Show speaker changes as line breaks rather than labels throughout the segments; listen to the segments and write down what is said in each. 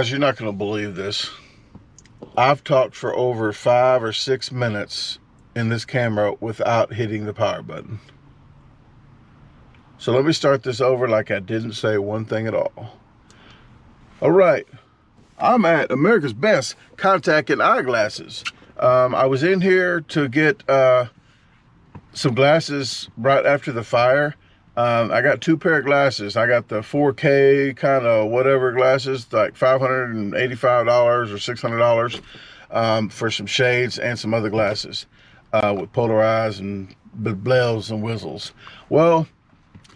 Guys, you're not going to believe this. I've talked for over five or six minutes in this camera without hitting the power button. So let me start this over like I didn't say one thing at all. All right, I'm at America's Best Contact and Eyeglasses. Um, I was in here to get uh, some glasses right after the fire. Um, I got two pair of glasses. I got the 4K kind of whatever glasses, like $585 or $600 um, for some shades and some other glasses uh, with polarized and bells and whistles. Well,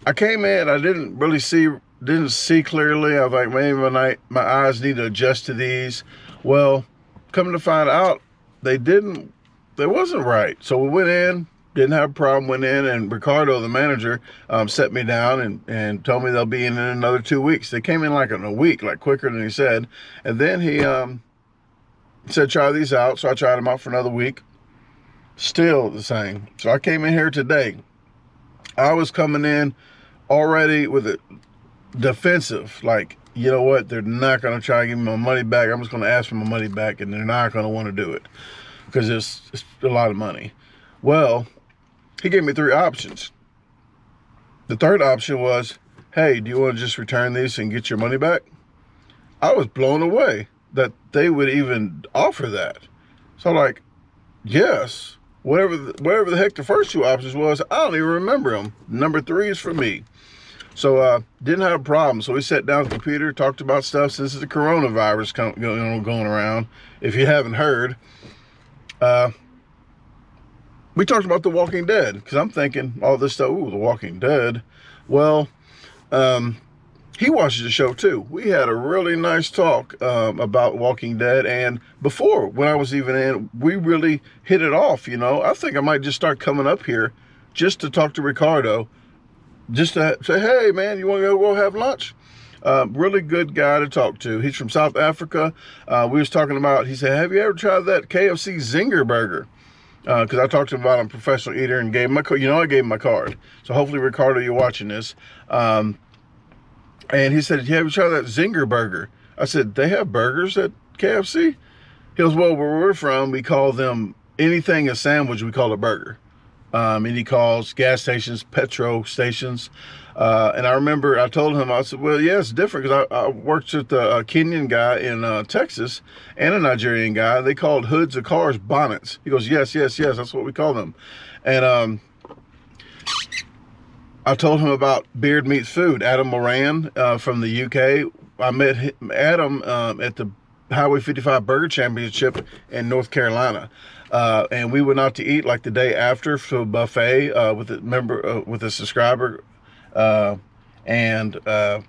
I came in, I didn't really see didn't see clearly. I was like, maybe my, my eyes need to adjust to these. Well, coming to find out, they didn't, they wasn't right. So we went in, didn't have a problem, went in, and Ricardo, the manager, um, set me down and, and told me they'll be in in another two weeks. They came in like in a week, like quicker than he said. And then he um, said, try these out. So I tried them out for another week. Still the same. So I came in here today. I was coming in already with a defensive, like, you know what, they're not going to try to give me my money back. I'm just going to ask for my money back, and they're not going to want to do it because it's, it's a lot of money. Well, he gave me three options. The third option was, hey, do you want to just return these and get your money back? I was blown away that they would even offer that. So like, yes, whatever the, whatever the heck the first two options was, I don't even remember them. Number three is for me. So uh, didn't have a problem. So we sat down at the computer, talked about stuff since the coronavirus going, going around. If you haven't heard, uh, we talked about The Walking Dead because I'm thinking all this stuff, ooh, The Walking Dead. Well, um, he watches the show too. We had a really nice talk um, about Walking Dead, and before when I was even in, we really hit it off. You know, I think I might just start coming up here just to talk to Ricardo, just to say, hey man, you want to go have lunch? Uh, really good guy to talk to. He's from South Africa. Uh, we was talking about. He said, "Have you ever tried that KFC Zinger Burger?" Because uh, I talked to him about I'm a professional eater and gave my you know I gave him my card. So hopefully Ricardo, you're watching this. Um, and he said, "Yeah, we tried that Zinger burger." I said, "They have burgers at KFC?" He goes, "Well, where we're from, we call them anything a sandwich. We call a burger." Um, and he calls gas stations, petrol stations. Uh, and I remember I told him, I said, well, yeah, it's different because I, I, worked with a, Kenyan guy in uh, Texas and a Nigerian guy. They called hoods of cars bonnets. He goes, yes, yes, yes, that's what we call them. And um, I told him about Beard Meats Food, Adam Moran uh, from the UK. I met Adam um, at the Highway 55 Burger Championship in North Carolina. Uh, and we went out to eat like the day after for a buffet uh, with a member uh, with a subscriber, uh, and uh,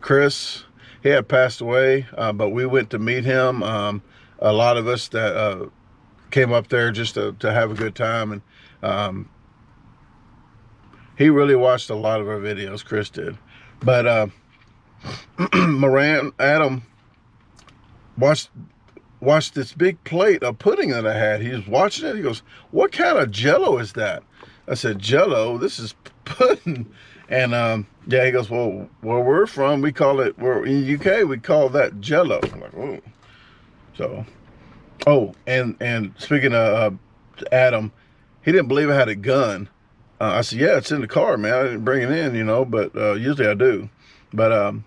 Chris he had passed away, uh, but we went to meet him. Um, a lot of us that came up there just to, to have a good time, and um, he really watched a lot of our videos. Chris did, but Moran Adam watched watched this big plate of pudding that I had. He was watching it. He goes, "What kind of Jello is that?" I said, "Jello. This is pudding." And um, yeah, he goes, "Well, where we're from, we call it. We're in UK. We call that Jello." I'm like, "Oh." So, oh, and and speaking of uh, Adam, he didn't believe I had a gun. Uh, I said, "Yeah, it's in the car, man. I didn't bring it in, you know, but uh, usually I do." But um,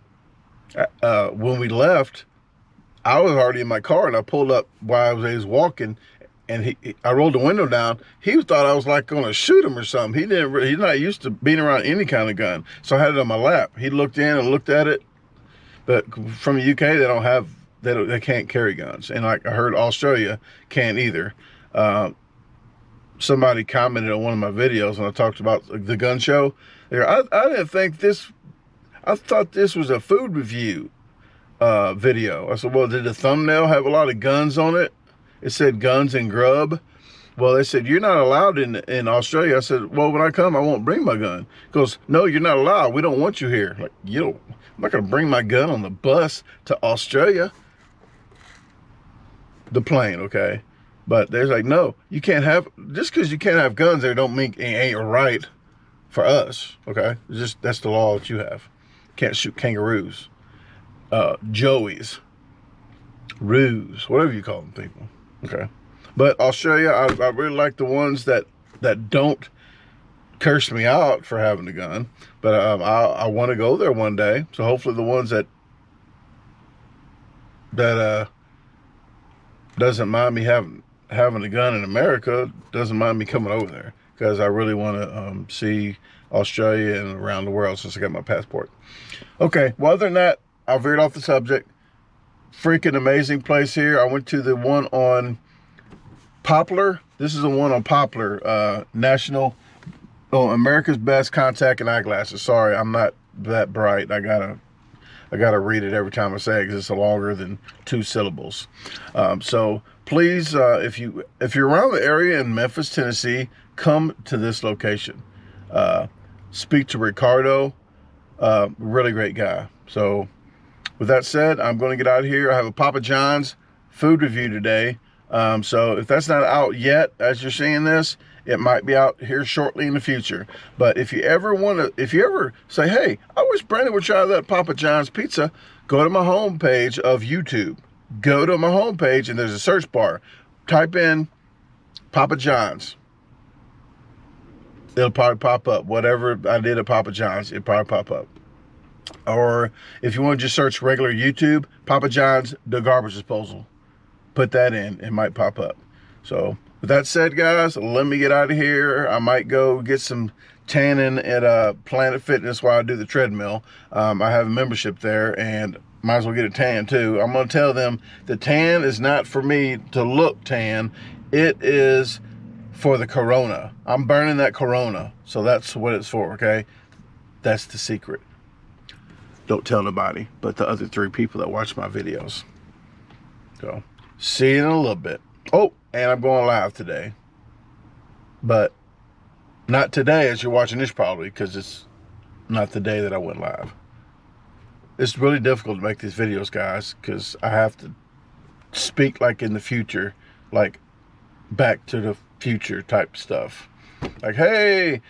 uh, when we left I was already in my car and I pulled up while I was, I was walking and he, I rolled the window down. He thought I was like going to shoot him or something. He didn't. Really, he's not used to being around any kind of gun. So I had it on my lap. He looked in and looked at it. But from the UK, they don't have they don't, they can't carry guns. And like I heard Australia can't either. Uh, somebody commented on one of my videos when I talked about the gun show. I, I didn't think this. I thought this was a food review uh, video. I said, well, did the thumbnail have a lot of guns on it? It said guns and grub. Well, they said, you're not allowed in in Australia. I said, well, when I come, I won't bring my gun. Goes, no, you're not allowed. We don't want you here. Like, you know, I'm not going to bring my gun on the bus to Australia. The plane, okay? But there's like, no, you can't have, just because you can't have guns there don't mean it ain't right for us, okay? It's just, that's the law that you have. can't shoot kangaroos, uh, joeys, roos, whatever you call them, people. Okay, but I'll show you. I, I really like the ones that that don't curse me out for having a gun, but um, I, I want to go there one day. So hopefully the ones that that uh doesn't mind me having having a gun in America doesn't mind me coming over there because I really want to um, see Australia and around the world since I got my passport. Okay, well, other than that, I veered off the subject. Freaking amazing place here. I went to the one on Poplar. This is the one on Poplar, uh, National, oh, America's Best Contact and Eyeglasses. Sorry, I'm not that bright. I gotta I got to read it every time I say it because it's longer than two syllables. Um, so please, uh, if you if you're around the area in Memphis, Tennessee, come to this location. Uh, speak to Ricardo, uh, really great guy. So with that said, I'm going to get out of here. I have a Papa John's food review today. Um, so if that's not out yet, as you're seeing this, it might be out here shortly in the future. But if you ever want to, if you ever say, hey, I wish Brandon would try that Papa John's pizza, go to my homepage of YouTube. Go to my homepage and there's a search bar. Type in Papa John's. It'll probably pop up. Whatever I did at Papa John's, it'll probably pop up. Or if you want to just search regular YouTube, Papa John's, the garbage disposal. Put that in, it might pop up. So with that said, guys, let me get out of here. I might go get some tanning at uh, Planet Fitness while I do the treadmill. Um, I have a membership there and might as well get a tan too. I'm going to tell them the tan is not for me to look tan. It is for the corona. I'm burning that corona. So that's what it's for, okay? That's the secret. Don't tell nobody but the other three people that watch my videos. So, see you in a little bit. Oh, and I'm going live today. But not today as you're watching this probably because it's not the day that I went live. It's really difficult to make these videos, guys, because I have to speak like in the future, like back to the future type stuff. Like, hey,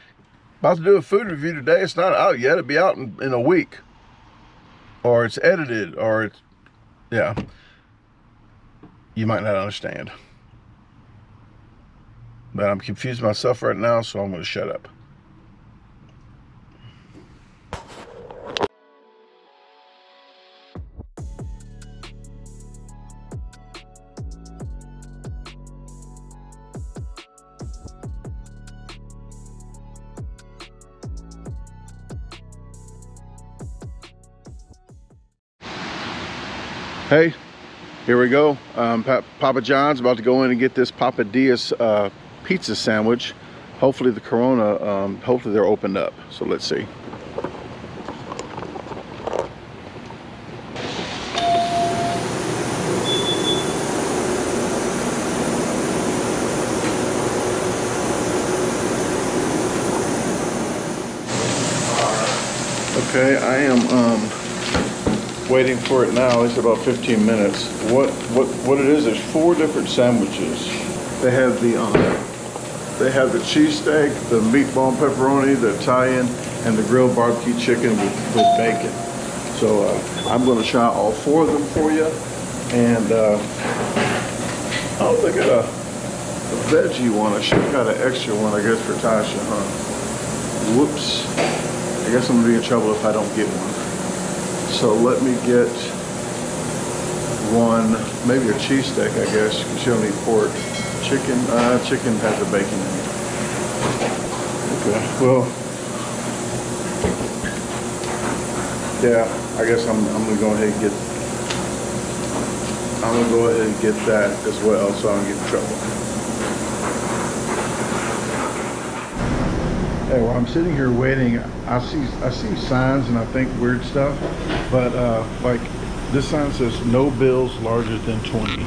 about to do a food review today. It's not out yet. It'll be out in, in a week. Or it's edited, or it's, yeah. You might not understand. But I'm confused myself right now, so I'm going to shut up. Hey, here we go. Um, pa Papa John's about to go in and get this Papadias uh, pizza sandwich. Hopefully the Corona, um, hopefully they're opened up. So let's see. Okay, I am um, waiting for it now. It's about 15 minutes. What what what it is? There's four different sandwiches. They have the um, they have the cheesesteak, the meatball pepperoni, the Italian, and the grilled barbecue chicken with, with bacon. So uh, I'm going to try all four of them for you. And uh, oh, they got a, a veggie one. I should have got an extra one, I guess, for Tosha, huh? Whoops. I guess I'm going to be in trouble if I don't get one. So let me get one, maybe a cheese cheesesteak, I guess, because you don't need pork chicken, uh, chicken has a bacon in it. Okay, well, yeah, I guess I'm, I'm gonna go ahead and get, I'm gonna go ahead and get that as well so I don't get in trouble. Hey, while I'm sitting here waiting, I see I see signs and I think weird stuff, but uh, like this sign says no bills larger than 20.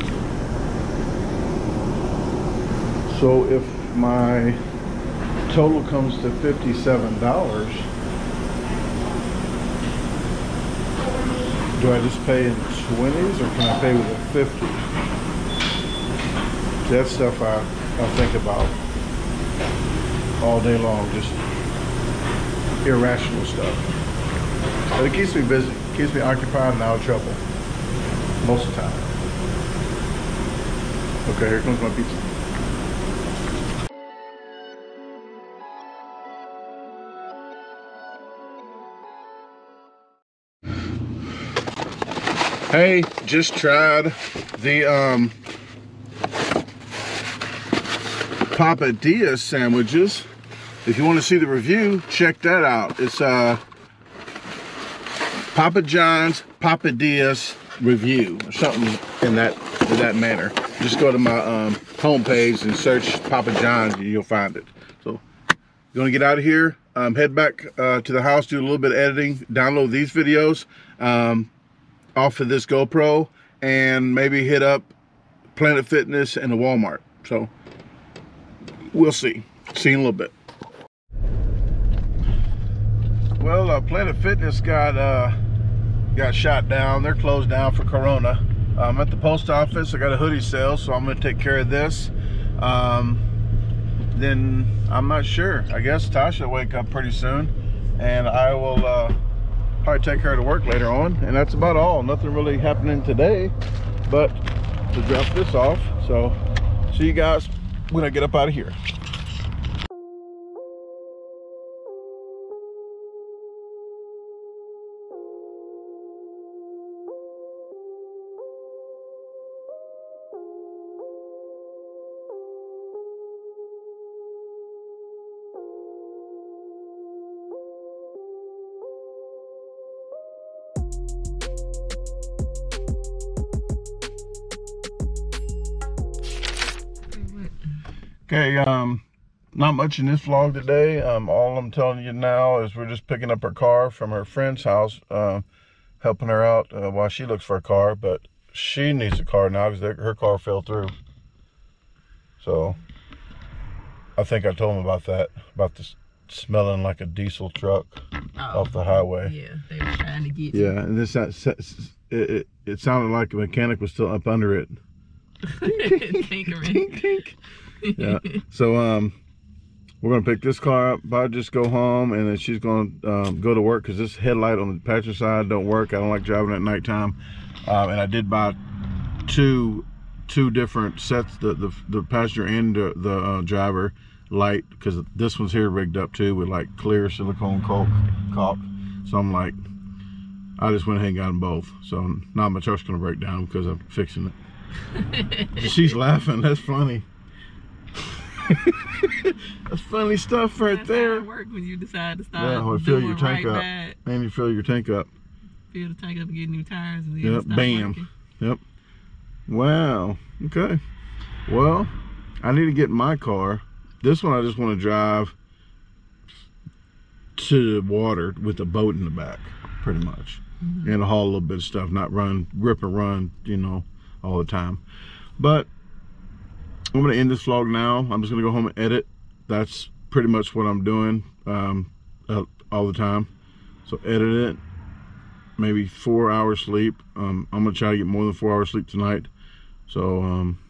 So if my total comes to $57, do I just pay in 20s or can I pay with a 50? That stuff I, I think about all day long, just irrational stuff. But it keeps me busy, keeps me occupied and out of trouble. Most of the time. Okay, here comes my pizza. Hey, just tried the um, Papadia sandwiches. If you want to see the review, check that out. It's uh, Papa John's Papa Papadias review, or something in that in that manner. Just go to my um, homepage and search Papa John's, and you'll find it. So, you want to get out of here? Um, head back uh, to the house, do a little bit of editing, download these videos. Um, off of this GoPro and maybe hit up Planet Fitness and a Walmart. So we'll see. See you in a little bit. Well, uh, Planet Fitness got uh, got shot down. They're closed down for Corona. I'm at the post office. I got a hoodie sale, so I'm going to take care of this. Um, then I'm not sure. I guess Tosha will wake up pretty soon, and I will. Uh, probably take her to work later on and that's about all nothing really happening today but to drop this off so see you guys when i get up out of here Okay, um, not much in this vlog today. Um, all I'm telling you now is we're just picking up her car from her friend's house, uh, helping her out uh, while she looks for a car, but she needs a car now because her car fell through. So, I think I told him about that, about this smelling like a diesel truck oh, off the highway.
Yeah, they were trying to get
Yeah, and this, it, it, it sounded like a mechanic was still up under it.
Tinkering. tink, tink
yeah. So um, we're gonna pick this car up. I just go home and then she's gonna um, go to work because this headlight on the passenger side don't work. I don't like driving at nighttime. Um, and I did buy two two different sets, the the, the passenger and the, the uh, driver light because this one's here rigged up too with like clear silicone caulk. caulk. So I'm like, I just went ahead and got them both. So now my truck's gonna break down because I'm fixing it. She's laughing. That's funny. That's funny stuff right
That's
there.
Work when you decide to stop.
Yeah, or fill your tank
right
up.
Back.
And you fill your tank up.
Fill the tank up and get new tires. And
yep, bam.
Working.
Yep. Wow. Okay. Well, I need to get my car. This one I just want to drive to the water with a boat in the back, pretty much. Mm -hmm. And haul a little bit of stuff, not run, rip and run, you know, all the time. But I'm gonna end this vlog now. I'm just gonna go home and edit. That's pretty much what I'm doing um, uh, all the time. So edit it, maybe four hours sleep. Um, I'm gonna try to get more than four hours sleep tonight. So um,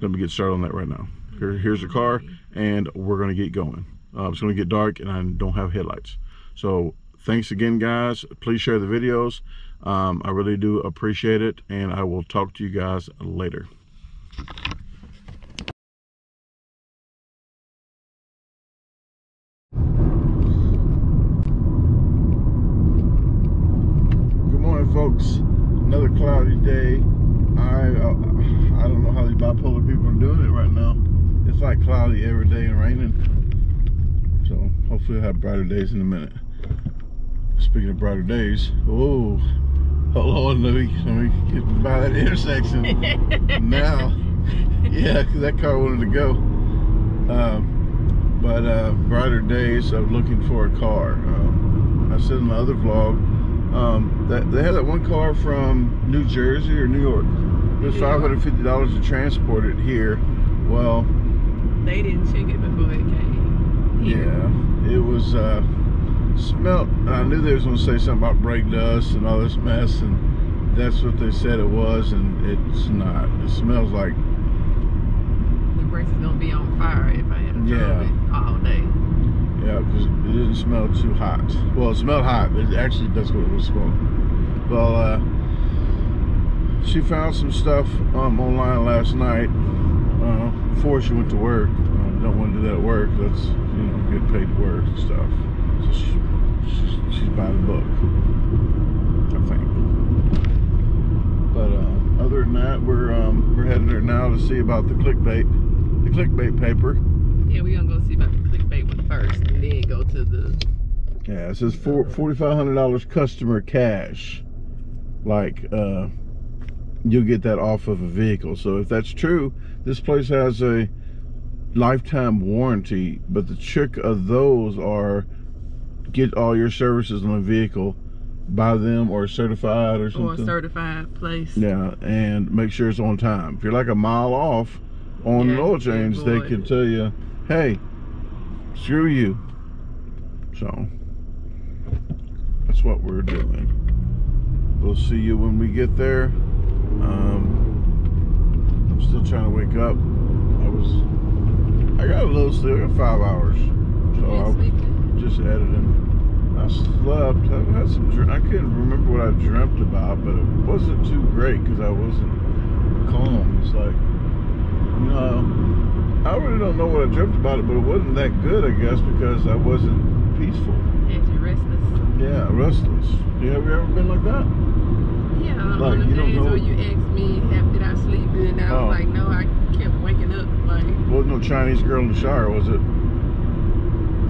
let me get started on that right now. Here, here's the car and we're gonna get going. Uh, it's gonna get dark and I don't have headlights. So thanks again guys. Please share the videos. Um, I really do appreciate it and I will talk to you guys later. folks another cloudy day i uh, i don't know how these bipolar people are doing it right now it's like cloudy every day and raining so hopefully we'll have brighter days in a minute speaking of brighter days oh hold on let me let me get by that intersection now yeah because that car wanted to go um, but uh, brighter days of looking for a car um, i said in my other vlog um, that they had that one car from New Jersey or New York. It was five hundred fifty dollars to transport it here. Well,
they didn't check it before it came.
Here. Yeah, it was uh, smelt. I knew they was gonna say something about brake dust and all this mess, and that's what they said it was, and it's not. It smells like
the brakes is gonna be on fire if I had to yeah. it all day.
Yeah, because it didn't smell too hot. Well, it smelled hot. It actually that's what it was smelling. Well, uh, she found some stuff um, online last night uh, before she went to work. Uh, don't want to do that at work. That's get paid work and stuff. So she, she's, she's buying a book, I think. But uh, other than that, we're um, we're heading there now to see about the clickbait, the clickbait paper.
Yeah, we're gonna go see about the clickbait one first, and then go to the.
Yeah, it says four forty five hundred dollars customer cash. Like uh you'll get that off of a vehicle. So if that's true, this place has a lifetime warranty, but the trick of those are get all your services on a vehicle by them or certified or
Or
something.
a certified place.
Yeah, and make sure it's on time. If you're like a mile off on
Yeah,
an oil change, they can tell you, hey, screw you. So that's what we're doing. We'll see you when we get there. Um, I'm still trying to wake up. I got a little sleep. I got five hours, so
sleeping?
just editing. I slept. I had some. I couldn't remember what I dreamt about, but it wasn't too great because I wasn't calm. It's like, you know, I really don't know what I dreamt about it, but it wasn't that good, I guess, because I wasn't peaceful.
Had you're restless?
Yeah, restless. You have you ever been like that?
Yeah,
Like,
on the
you
days where you asked me, have, did I sleep good? And I
Oh.
was like, no, I kept waking up. Like,
wasn't no Chinese girl in the shower, was it?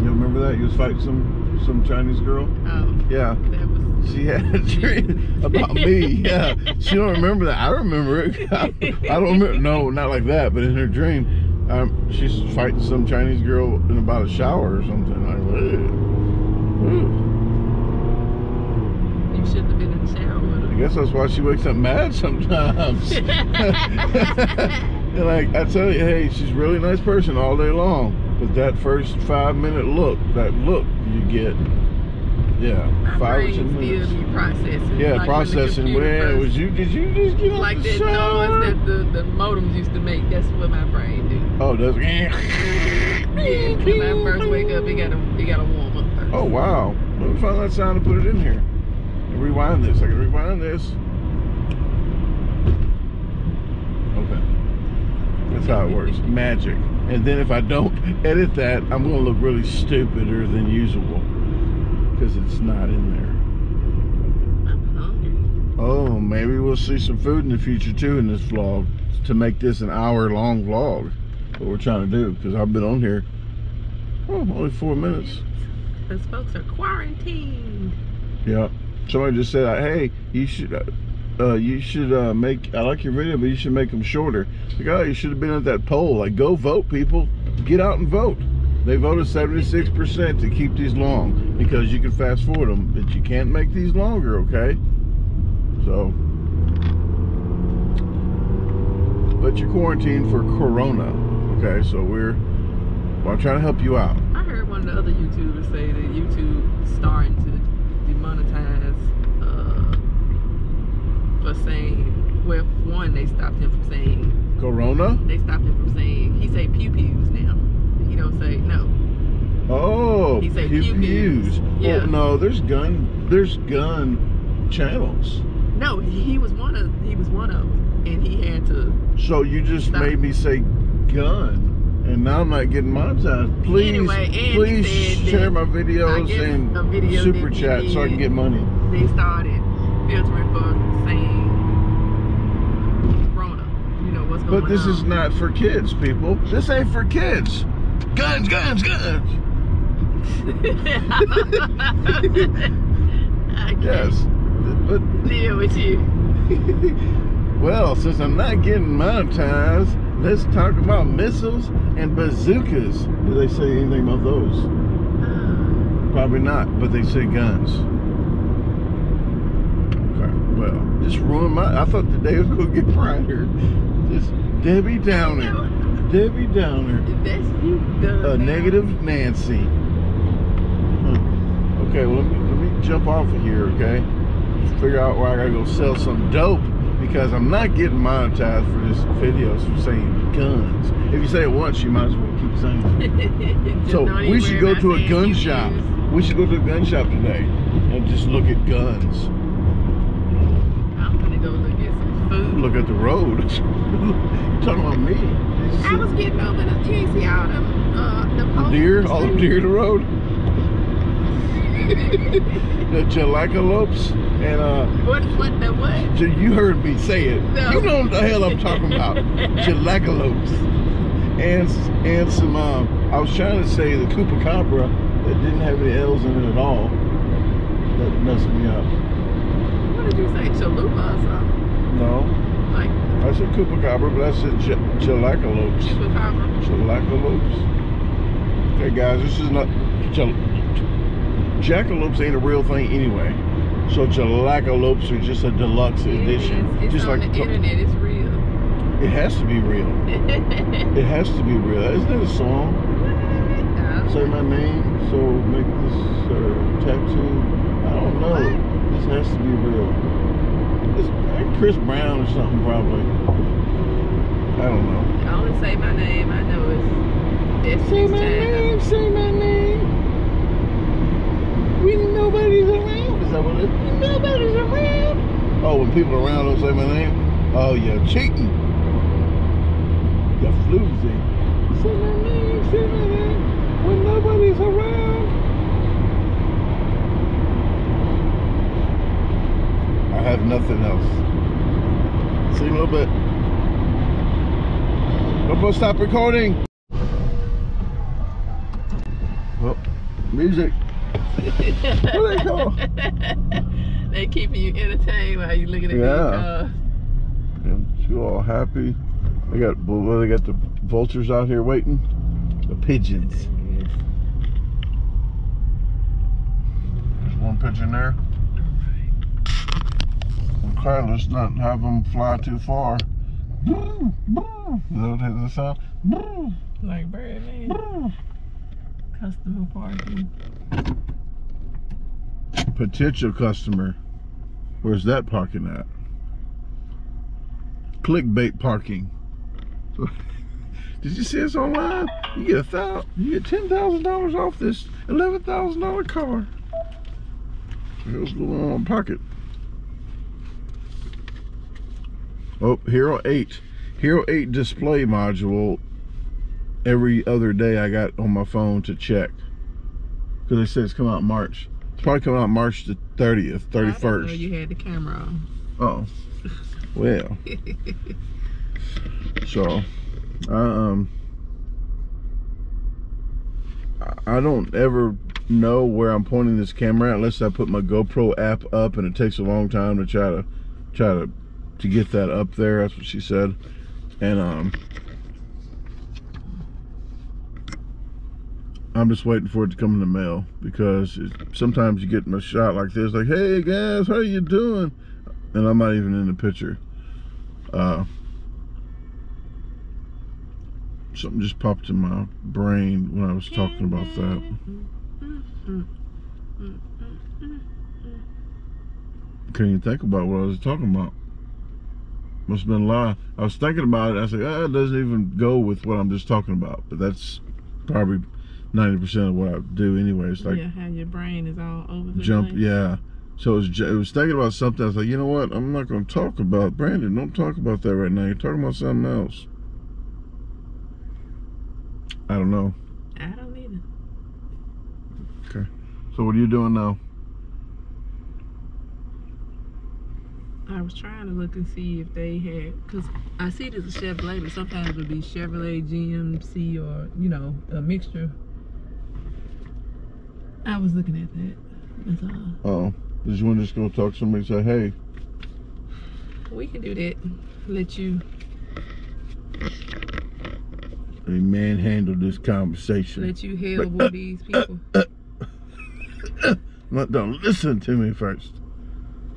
You remember that? You was fighting some some Chinese girl.
oh,
Yeah.
that was.
She had a dream about me. Yeah, she don't remember that. I remember it. I, I don't remember. No, not like that. But in her dream, um, she's fighting some Chinese girl in about a shower or something. Like, "Ugh."
You shouldn't have been in the shower with
I
her.
Guess that's why she wakes up mad sometimes. and like I tell you, hey, she's a really nice person all day long. But that first five minute look, that look you get, yeah,
My
five or ten minutes.
processing.
Yeah,
like
processing. Where was you? Did you just get
Like
the
that
shower?
noise that the, the modems used to make. That's what my brain do.
Oh, does
Yeah, when I first wake up, it gotta it gotta warm up first.
Oh wow! Let me find that sound and put it in here. Rewind this. I can rewind this. Okay. That's how it works. Magic. And then if I don't edit that, I'm gonna look really stupider than usual because it's not in there. Oh, maybe we'll see some food in the future too in this vlog to make this an hour long vlog. What we're trying to do because I've been on here. Oh, only four minutes.
Because folks are quarantined.
Yeah. Somebody just said, "Hey, you should, uh, uh, you should uh, make. I like your video, but you should make them shorter." Like, oh, you should have been at that poll. Like, go vote, people. Get out and vote. They voted 76% to keep these long because you can fast forward them, but you can't make these longer. Okay. So, but you're quarantined for Corona. Okay, so we're. Well, I'm trying to help you out.
I heard one of the other YouTubers say that YouTube starting to demonetize for saying, well, one, they stopped him from saying,
Corona.
they stopped him from saying, he say pew pews now. He don't say no.
Oh,
He said
pew
pew pews.
pews.
Oh, yeah.
Well, no, there's gun. There's gun channels.
No, he, he was one of he was one of them, and he had to.
So you just
Stop.
made me say gun, and now I'm not getting monetized. Please,
Anyway,
please share my videos and
video
super chat so I can get money.
They started filtering for saying Corona. You know what's going
But this
on.
is not for kids, people. This ain't for kids. Guns, guns, guns.
I
Yes, but
deal with you.
well, since I'm not getting monetized, let's talk about missiles and bazookas. Do they say anything about those? Uh, Probably not, but they say guns. Well, just ruined my. I thought today was gonna get brighter. Just Debbie Downer. Debbie Downer.
That's you. The
A negative Nancy. Huh. Okay, well, let me, let me jump off of here, okay? Figure out where I gotta go sell some dope because I'm not getting monetized for this video for saying guns. If you say it once, you might as well keep saying it. So we should go to a gun shop.
use.
We should go to a gun shop today and just look at guns.
I'm gonna go look at some food.
Look at the road. You're talking about me.
I was getting over the. You ain't see all them uh the
Deer, all the deer in the road. the jalacalopes and uh
What what the what?
You heard me say it.
No.
You know what the hell I'm talking about. Jalacalopes. And and some um I was trying to say the Cupacabra that didn't have any L's in it at all. That messed me up.
What did you say? Chalupa or something?
No.
Like
I said Cupacabra, but I said J- Jalacalopes.
chupacabra?
Jackalopes. Okay, guys, this is not. Jal- Jackalopes ain't a real thing anyway. So Jackalopes are just a deluxe edition.
It is. It's
just
on
like
the internet. It's real.
it has to be real. It has to be real. Isn't that a song? Say my name, so make this uh, tattoo. I don't know.
What?
This has to be real. It's like Chris Brown or something probably. I don't know.
I only say my name. I know it's
Say my name, say my name. When nobody's around. Is that what it is? When nobody's around. Oh, when people around don't say my name? Oh, you're cheating. You're floozy. Say my name, say my name. When nobody's around. I have nothing else. See you in a little bit. Don't stop recording. Well, music. What they call?
they keeping you entertained while you looking at
Yeah.
cars.
And you all happy? They got well, they got the vultures out here waiting. The pigeons. There's one pigeon there. Okay, let's not have them fly too far. That what the sound?
Like bird man. Customer parking.
Potential customer. Where's that parking at? Clickbait parking. So, did you see this online? You get a thousand, you get ten thousand dollars off this eleven thousand dollar car. Here's the long pocket. Oh, Hero 8. Hero 8 display module every other day I got on my phone to check. Because they said it's coming out March. It's probably coming out March the 30th,
I didn't know
31st.
You had the camera on.
Oh. Well. so, I, um, I- I don't ever know where I'm pointing this camera at unless I put my GoPro app up, and it takes a long time to try to try to to get that up there. That's what she said, and um, I'm just waiting for it to come in the mail because it, sometimes you get in a shot like this, like, "Hey guys, how you doing?" and I'm not even in the picture. Uh, something just popped in my brain when I was talking about that. Can't even think about what I was talking about. Must have been a lie. I was thinking about it. I said, ah, it doesn't even go with what I'm just talking about. But that's probably 90% of what I do anyway. It's like
yeah, how your brain is all over the
jump
place.
yeah so it was, it was thinking about something i was like you know what i'm not going to talk about brandon don't talk about that right now you're talking about something else i don't know
I don't either. Okay.
So what are you doing now
I was trying to look and see if they had, because I see there's a Chevrolet, but sometimes it'll be Chevrolet, GMC, or, you know, a mixture. I was looking at that. That's all.
oh did you want to just go talk to somebody and say hey
We can do that. Let you
we manhandle this conversation
let you help with these people.
Not- don't listen to me first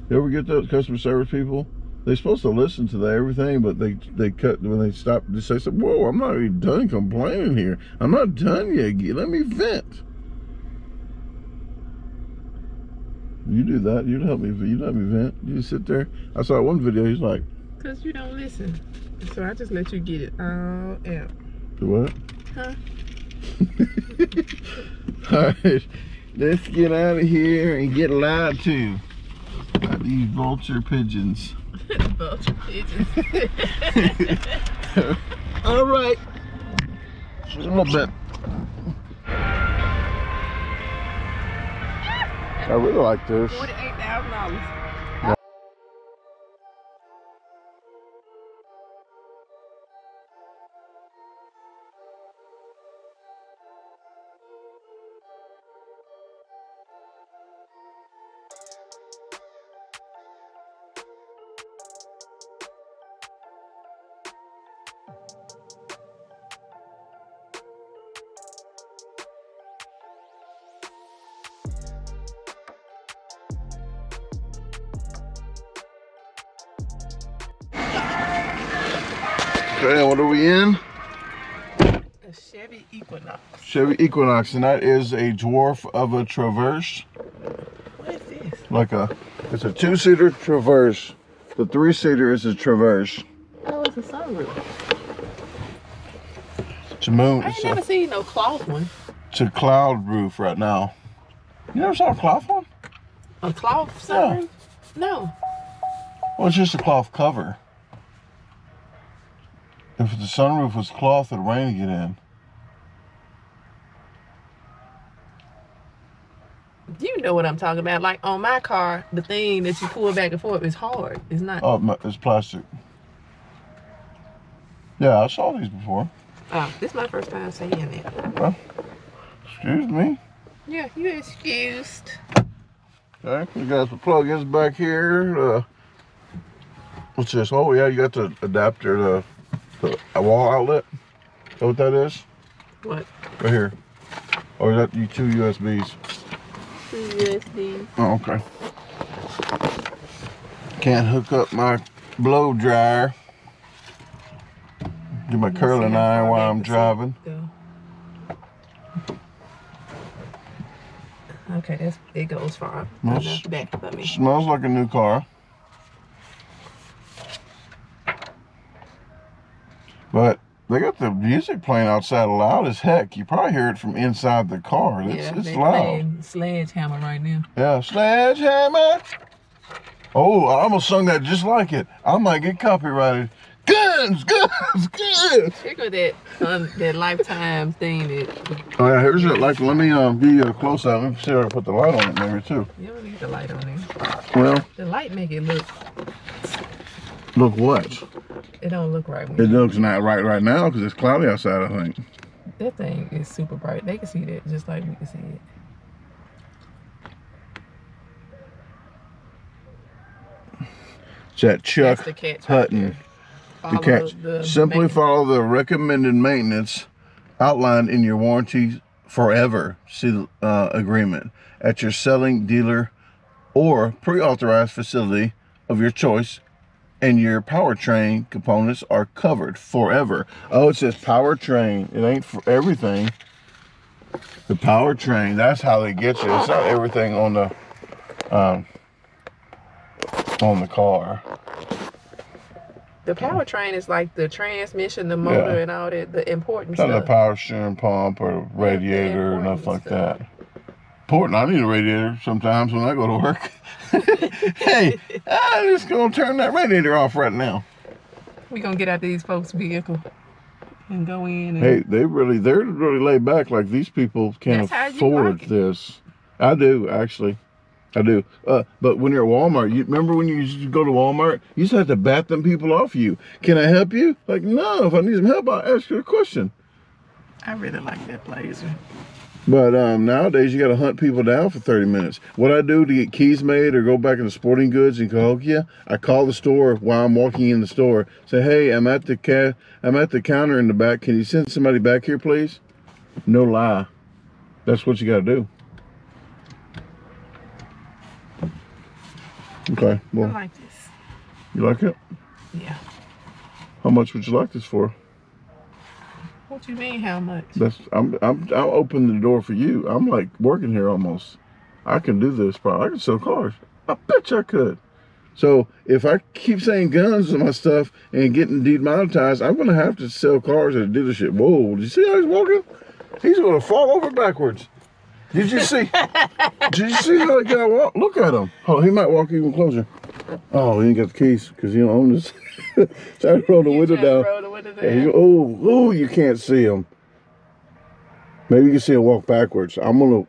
you ever get those customer service people they're supposed to listen to the everything but they they cut when they stop they say something, whoa i'm not even done complaining here i'm not done yet let me vent You do that. You'd help me. You let me vent. You sit there. I saw one video. He's like,
Because you don't listen. So I just let you get it all out.
Do what?
Huh?
All right, let's get out of here and get lied to these vulture pigeons.
vulture pigeons.
All right. A little bit. I really like this.
$48,000. Chevy Equinox,
and that is a dwarf of a Traverse.
What is this?
Like a, it's a two-seater Traverse. The three-seater is a Traverse.
Oh, it's a sunroof.
It's a moon.
I ain't
a,
never seen no cloth one.
it's a cloud roof right now. You never saw a cloth one?
A cloth
Yeah.
sunroof? No.
Well, it's just a cloth cover. If the sunroof was cloth, it'd rain to get in.
You know what I'm talking about. Like on my car, the thing that you pull back and forth is hard. It's not.
Oh, my- it's plastic. Yeah, I saw these before.
Oh, this is my first time seeing it.
Excuse me.
Yeah, you excused.
Okay, we got the plugins back here. Uh, what's this? Oh yeah, you got the adapter to the wall outlet. Know what that is?
What?
Right here. Or is that you two USBs?
USB.
Oh, okay. Can't hook up my blow dryer. Do my curling iron while I'm driving.
Go. Okay, that's it goes far
Yes.
enough back for me.
Smells like a new car. But they got the music playing outside loud as heck. You probably hear it from inside the car. It's,
yeah,
it's loud.
playing Sledgehammer right now.
Yeah, sledgehammer. Oh, I almost sung that just like it. I might get copyrighted. Guns, guns, guns.
Check with that um, that lifetime thing that
Oh yeah, here's it. Like, let me um give you a close up. Let me see if I can put the light on it maybe too.
you don't need the light on there.
Well,
The light make it look
look what?
it don't look right.
It looks not right right now because it's cloudy outside. I think.
that thing is super bright. They can see that just like we can see it.
It's that Chuck
the catch.
Hutton. The catch.
the
Simply follow the recommended maintenance outlined in your warranty forever seal, uh, agreement at your selling dealer or pre-authorized facility of your choice and your powertrain components are covered forever. Oh, it says powertrain. It ain't for everything. The powertrain, that's how they get you. It's not everything on the um, on the car.
The powertrain is like the transmission, the motor,
Yeah.
and all that. The important
Not
stuff.
power steering pump or radiator or nothing like
stuff.
that. Important. I need a radiator sometimes when I go to work. hey, I'm just gonna turn that radiator off right now.
We gonna get out of these folks' vehicle and go in. And
Hey, they really they're really laid back. Like these people can't
That's
afford
like
this. I do actually. I do. Uh, but when you're at Walmart, you remember when you used to go to Walmart, you used to have to bat them people off you. Can I help you? Like, no, if I need some help, I'll ask you a question.
I really like that blazer.
But um, nowadays you got to hunt people down for 30 minutes. What I do to get keys made or go back into sporting goods in Cahokia, I call the store while I'm walking in the store. Say, hey, I'm at the ca- I'm at the counter in the back. Can you send somebody back here, please? No lie. That's what you got to do. Okay.
I
Well,
like this.
you like it?
Yeah.
How much would you like this for?
What you mean? How much?
That's I'm I'm I'll open the door for you. I'm like working here almost. I can do this, probably. I can sell cars. I bet you I could. So if I keep saying guns and my stuff and getting demonetized, I'm gonna have to sell cars at a dealership. Whoa, did you see how he's walking? He's gonna fall over backwards. Did you see? did you see how the guy walk? Look at him. Oh, he might walk even closer. Oh, he ain't got the keys because he don't own this. Try to roll the window down.
Roll the window down.
oh, oh, you can't see him. Maybe you can see him walk backwards. I'm gonna,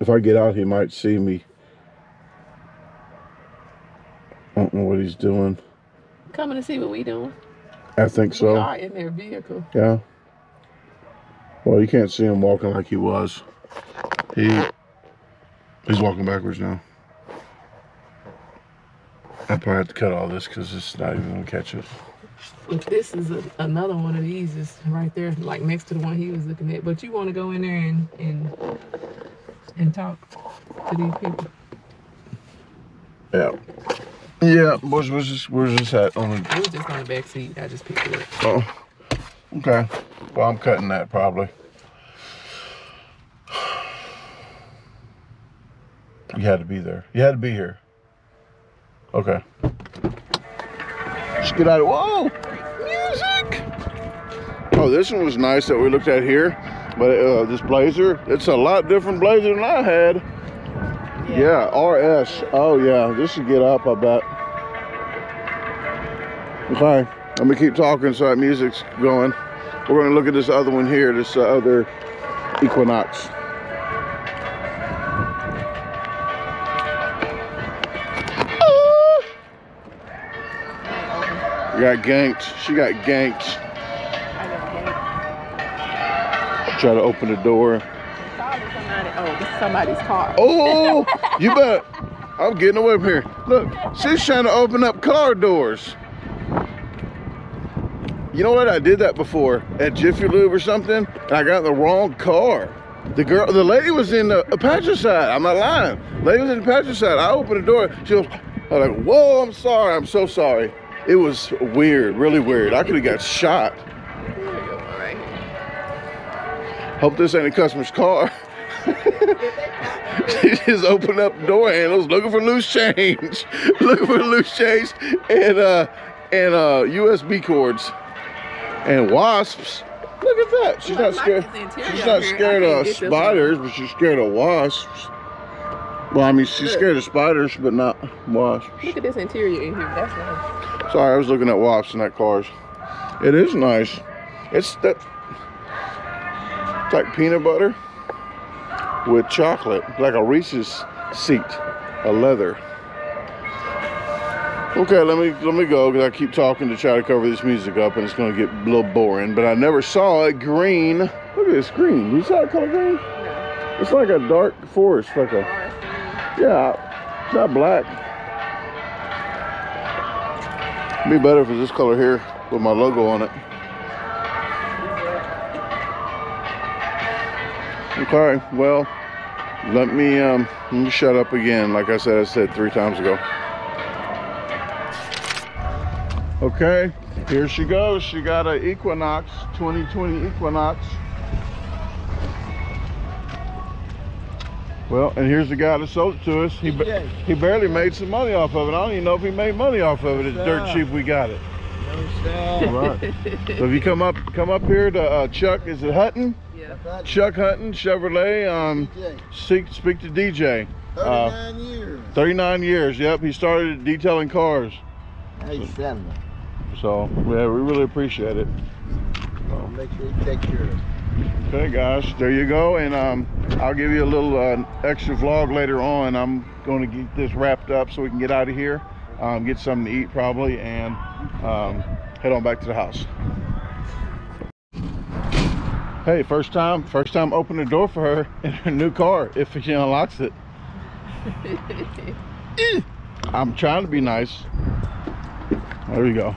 if I get out, he might see me. I don't know what he's doing.
Coming to see what we doing.
I think
We
so.
are in their vehicle.
Yeah. Well, you can't see him walking like he was. He, he's walking backwards now. I probably have to cut all this because it's not even gonna catch
it. This is a, another one of these, is right there, like next to the one he was looking at. But you want to go in there and and and talk to these people.
Yeah. Yeah. Where's, where's this? Where's this at? On the
It was just on the back seat. I just picked it up.
Oh, okay. Well, I'm cutting that probably. You had to be there. You had to be here. Okay. Just get out of. Whoa! Music! Oh, this one was nice that we looked at here. But uh, this blazer, it's a lot different blazer than I had. Yeah, RS. Oh, yeah. This should get up, I bet. Okay, let me keep talking so that music's going. We're to look at this other one here, this uh, other Equinox. Got ganked. She got ganked. Tried to open the door.
Oh, this is somebody's car.
Oh, you better. I'm getting away from here. Look, she's trying to open up car doors. You know what? I did that before at Jiffy Lube or something, and I got the wrong car. The girl, the lady was in the passenger side. I'm not lying. Lady was in the passenger side. I opened the door. She was, I was like, "Whoa, I'm sorry. I'm so sorry." It was weird, really weird. I could have got shot.
Here we go, right.
Hope this ain't a customer's car. she just opened up door handles looking for loose change. looking for loose change and uh and uh USB cords and wasps. Look at that. She's
Well,
not scared.
like this interior
She's not
here.
Scared of spiders, but she's scared of wasps. Well, I mean, she's scared of spiders, but not wasps.
Look at this interior in here. That's nice.
Sorry, I was looking at wasps and not cars. It is nice. It's that. It's like peanut butter with chocolate, like a Reese's seat, a leather. Okay, let me let me go because I keep talking to try to cover this music up, and it's going to get a little boring. But I never saw it green. Look at this green. You saw it color green? No. It's like a dark forest, like a yeah. It's not black. Be better if it's this color here with my logo on it. Okay, well, let me um let me shut up again. Like I said, I said three times ago. Okay, here she goes. She got a Equinox 2020 Equinox. Well, and here's the guy that sold it to us. He, ba- he barely made some money off of it. I don't even know if he made money off of it. It's dirt cheap. We got it. All right. So if you come up, come up here to uh, Chuck. Is it Hutton?
Yeah.
Chuck Hutton Chevrolet. Um, speak, speak to DJ. Uh,
39 years.
39 years. Yep. He started detailing cars.
Hey, seven.
So yeah, we really appreciate it.
I'll make sure you take care of it.
Okay, guys, there you go. And um, I'll give you a little uh, extra vlog later on. I'm going to get this wrapped up so we can get out of here, um, get something to eat probably, and um, head on back to the house. Hey, first time, first time opening the door for her in her new car if she unlocks it. I'm trying to be nice. There we go.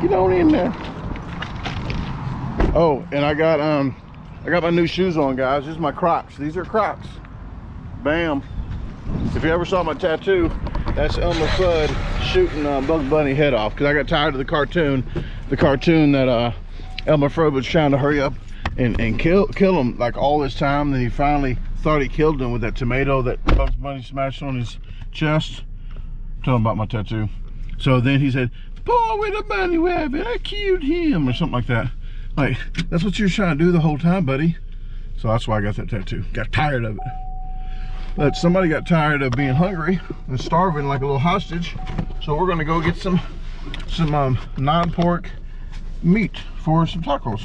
Get on in there. Oh, and I got um, I got my new shoes on, guys. These are my Crocs. These are Crocs. Bam. If you ever saw my tattoo, that's Elmer Fudd shooting uh, Bugs Bunny head off because I got tired of the cartoon, the cartoon that uh, Elmer Fudd was trying to hurry up and, and kill kill him like all this time. Then he finally thought he killed him with that tomato that Bugs Bunny smashed on his chest. Tell him about my tattoo. So then he said, "Boy, with a bunny rabbit, I killed him," or something like that. Like that's what you're trying to do the whole time, buddy. So that's why I got that tattoo. Got tired of it. But somebody got tired of being hungry and starving like a little hostage. So we're gonna go get some some um, non-pork meat for some tacos.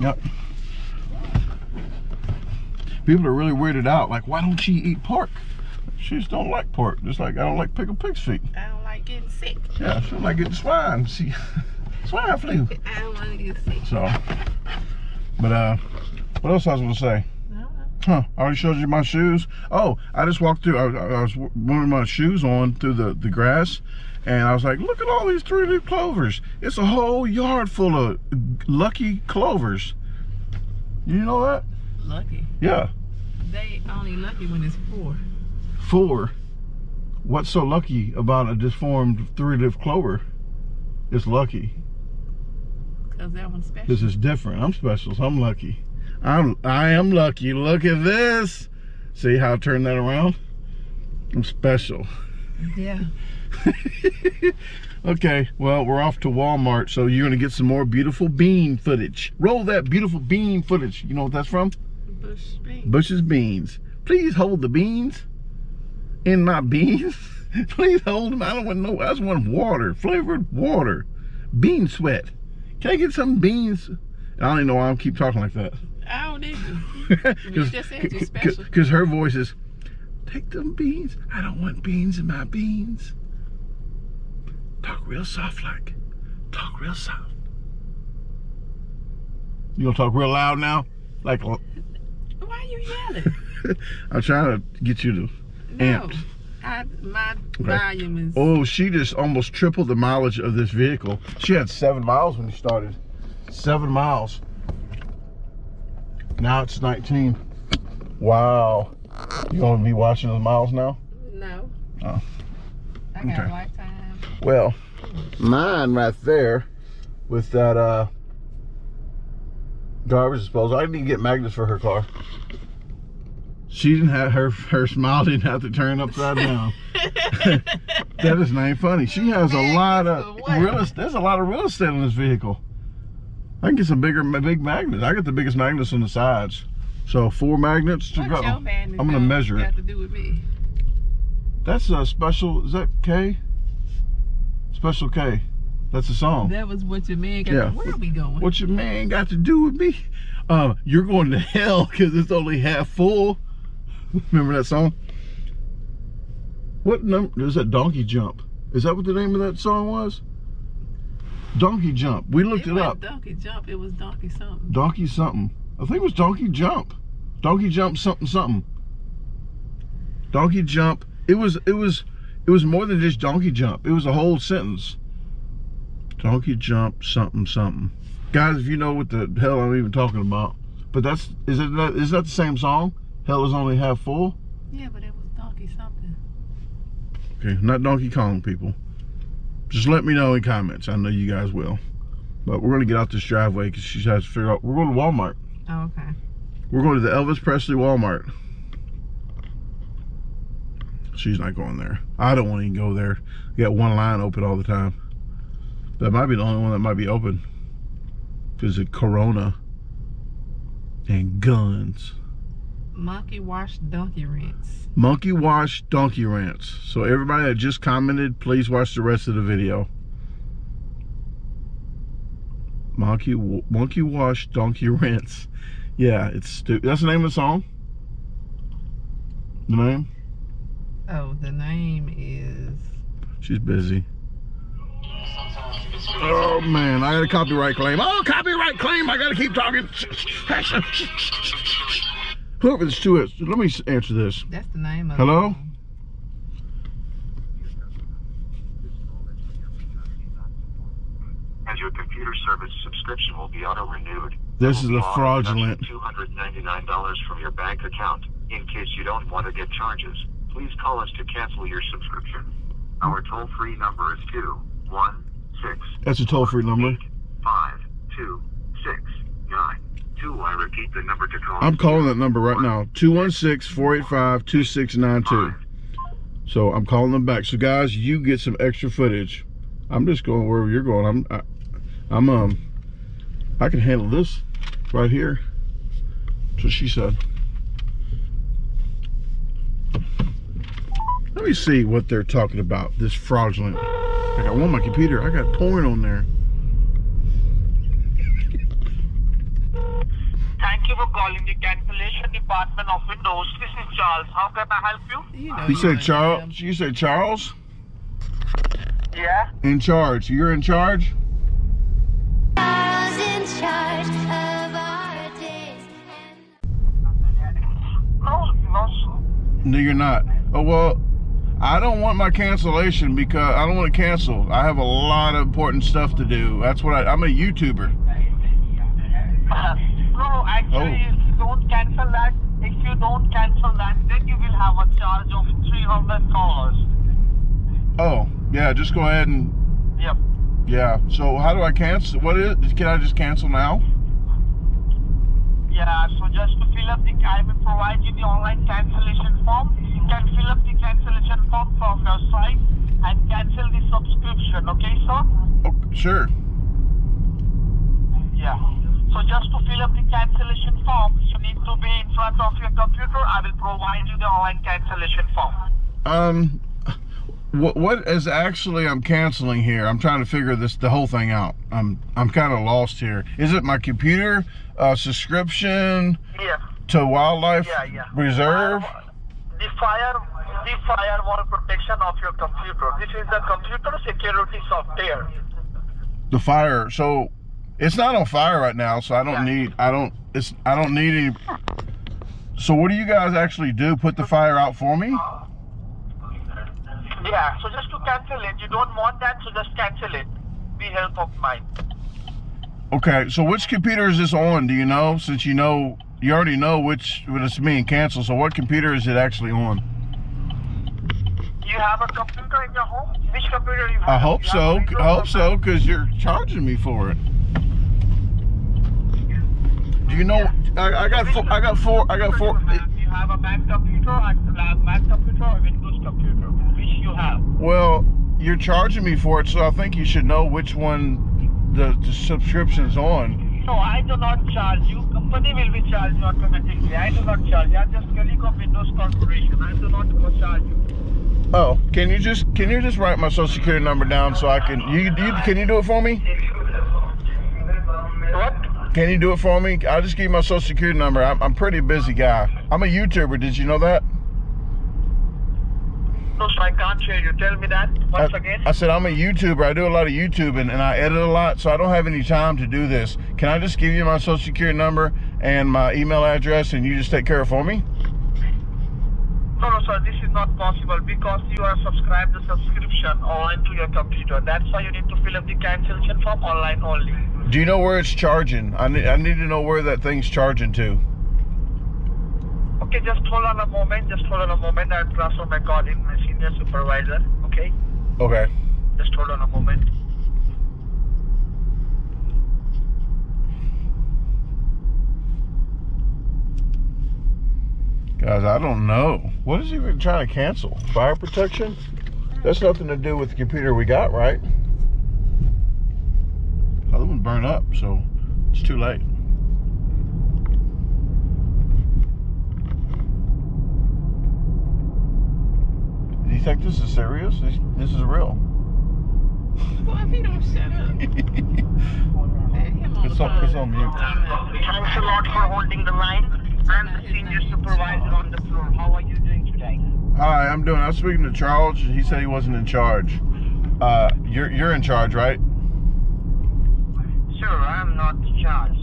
Yep. People are really weirded out. Like, why don't she eat pork? She just don't like pork. Just like I don't like pickled pig's feet.
Like getting sick.
Yeah, she don't like getting swine. See, swine flu.
I don't want to get sick.
So, but uh, what else I was gonna say? Huh? I already showed you my shoes. Oh, I just walked through. I, I was wearing my shoes on through the the grass, and I was like, look at all these three-leaf clovers. It's a whole yard full of lucky clovers. You know that?
lucky.
Yeah.
They only lucky when it's four.
Four. What's so lucky about a disformed three-leaf clover? It's lucky.
Cause that one's special.
This is different. I'm special, so I'm lucky. I'm I am lucky. Look at this. See how I turned that around? I'm special.
Yeah.
okay, well, we're off to Walmart, so you're gonna get some more beautiful bean footage. Roll that beautiful bean footage. You know what that's from?
Bush bean.
Bush's Beans. Please hold the beans in my beans. Please hold them. I don't want no. I just want water, flavored water, bean sweat. Can I get some beans? I don't even know why I keep talking like that.
I don't either. You just said you're special.
Because her voice is, take them beans. I don't want beans in my beans. Talk real soft like. Talk real soft. You gonna talk real loud now? Like
Why are you yelling?
I'm trying to get you to. Amped.
I, my
Okay.
volume is.
Oh, she just almost tripled the mileage of this vehicle. She had seven miles when she started. Seven miles. Now it's 19. Wow. You gonna be watching the miles now?
No.
Oh.
I got
Okay.
lifetime.
Well, mine right there with that uh garbage disposal. I didn't get magnets for her car. She didn't have her her smile didn't have to turn upside down. that is not funny. She has a lot of real estate. There's a lot of real estate on this vehicle. I can get some bigger, big magnets. I got the biggest magnets on the sides. So four magnets to
What's
go. I'm gonna measure it.
Got to do with me.
That's a special. Is that K? Special K. That's a song.
That was what your man got.
Yeah.
Where are we going?
What your man got to do with me? Uh, you're going to hell because it's only half full. Remember that song? What number is that? Donkey Jump. Is that what the name of that song was? Donkey Jump. We looked it,
wasn't
up.
Donkey jump. It was donkey something.
Donkey something. I think it was Donkey Jump. Donkey Jump something something. Donkey Jump. It was it was it was more than just Donkey Jump. It was a whole sentence. Donkey Jump something something. Guys, if you know what the hell I'm even talking about. But that's is it is that the same song? Hell is only half full?
Yeah, but it was donkey something.
Okay, not Donkey Kong people. Just let me know in comments. I know you guys will. But we're gonna get out this driveway because she has to figure out we're going to Walmart.
Oh, okay.
We're going to the Elvis Presley Walmart. She's not going there. I don't want to even go there. We got one line open all the time. That might be the only one that might be open. Because of Corona and guns.
Monkey wash donkey rinse.
Monkey wash donkey rants. So everybody that just commented, please watch the rest of the video. Monkey monkey wash donkey rants. Yeah, it's stupid. That's the name of the song. The name.
Oh, the name is.
She's busy. Oh man, I got a copyright claim. Oh, copyright claim! I gotta keep talking. Whoever this to is, let me answer this.
That's the name of.
Hello?
it.
and your computer service subscription will be auto-renewed.
This is
Will
the fraudulent.
$299 from your bank account. In case you don't want to get charges, please call us to cancel your subscription. Our toll-free number is 216
That's a toll-free number.
5269. 2 I repeat. the number to call.
I'm calling that number right now 216 485 2692. So I'm calling them back. So guys, you get some extra footage. I'm just going wherever you're going. I'm I, I'm um I can handle this right here. That's what she said. Let me see what they're talking about. This fraudulent. I want my computer. I got porn on there.
For calling the cancellation department of Windows. This is Charles. How can I help you?
You know
You said Charles. You said Charles
Yeah.
in charge. You're in charge.
Charles in charge of our days.
No, no.
No, you're not. Oh well, I don't want my cancellation because I don't want to cancel. I have a lot of important stuff to do. That's what I, I'm a YouTuber.
Actually,
Oh.
if you don't cancel that, if you don't cancel that, then you will have a charge of three hundred dollars.
Oh yeah, just go ahead and
Yep.
yeah. So how do I cancel? What is? Can I just cancel now?
Yeah. So just to fill up the, I will provide you the online cancellation form. You can fill up the cancellation form from your site and cancel the subscription. Okay, sir?
Oh, sure.
Yeah. So just to fill up the cancellation form, you need to be in front of your computer. I will provide you the online cancellation form.
Um, what what is actually I'm canceling here? I'm trying to figure this the whole thing out. I'm I'm kind of lost here. Is it my computer uh, subscription
Yeah.
to Wildlife
Yeah, yeah.
Reserve?
The fire, the firewall protection of your computer. This is the computer security software.
the fire so it's not on fire right now so i don't
Yeah.
need i don't it's i don't need any so what do you guys actually do put the fire out for me
Yeah. So just to cancel it, you don't want that, so just cancel it. Be help of mine.
okay so which computer is this on do you know since you know you already know which when it's being canceled so what computer is it actually on
You have a computer in your home? Which computer you have?
i hope so i hope so because you're charging me for it do you know i, I got four i got four i got four
You have, a Mac computer, a Mac computer, or Windows computer? Which you have?
Well, you're charging me for it, so I think you should know which one the, the subscription's on.
No, I do not charge you. Company will be charged automatically. I do not charge you. I'm just colleague of Windows Corporation. I do not charge you.
Oh, can you just can you just write my social security number down so I can you, you can you do it for me? Can you do it for me? I'll just give you my social security number. I'm I'm a pretty busy guy. I'm a YouTuber. Did you know that?
I can't hear you. Tell me that once
I,
again.
I said I'm a YouTuber. I do a lot of YouTube and and I edit a lot, so I don't have any time to do this. Can I just give you my social security number and my email address and you just take care of for me?
No, no, sir. This is not possible because you are subscribed the subscription online to your computer. That's why you need to fill up the cancellation form online only.
Do you know where it's charging? I need, I need to know where that thing's charging to.
Okay, just hold on a moment. Just hold on a moment. I'll transfer my call in my senior supervisor. Okay?
Okay.
Just hold on a moment.
Guys, I don't know. What is he even trying to cancel? Fire protection? That's nothing to do with the computer we got, right? The other one burned up, so it's too late. Do you think this is serious? This, this is real.
Well, if he don't shut up. Man, him on
It's
the
on- it's
phone.
on mute.
Thanks a lot for holding the line. I'm the senior supervisor on the floor. How are you doing today?
Hi, I'm doing. I was speaking to Charles. And he said he wasn't in charge. Uh, you're you're in charge, right?
Sir, I'm not Charles.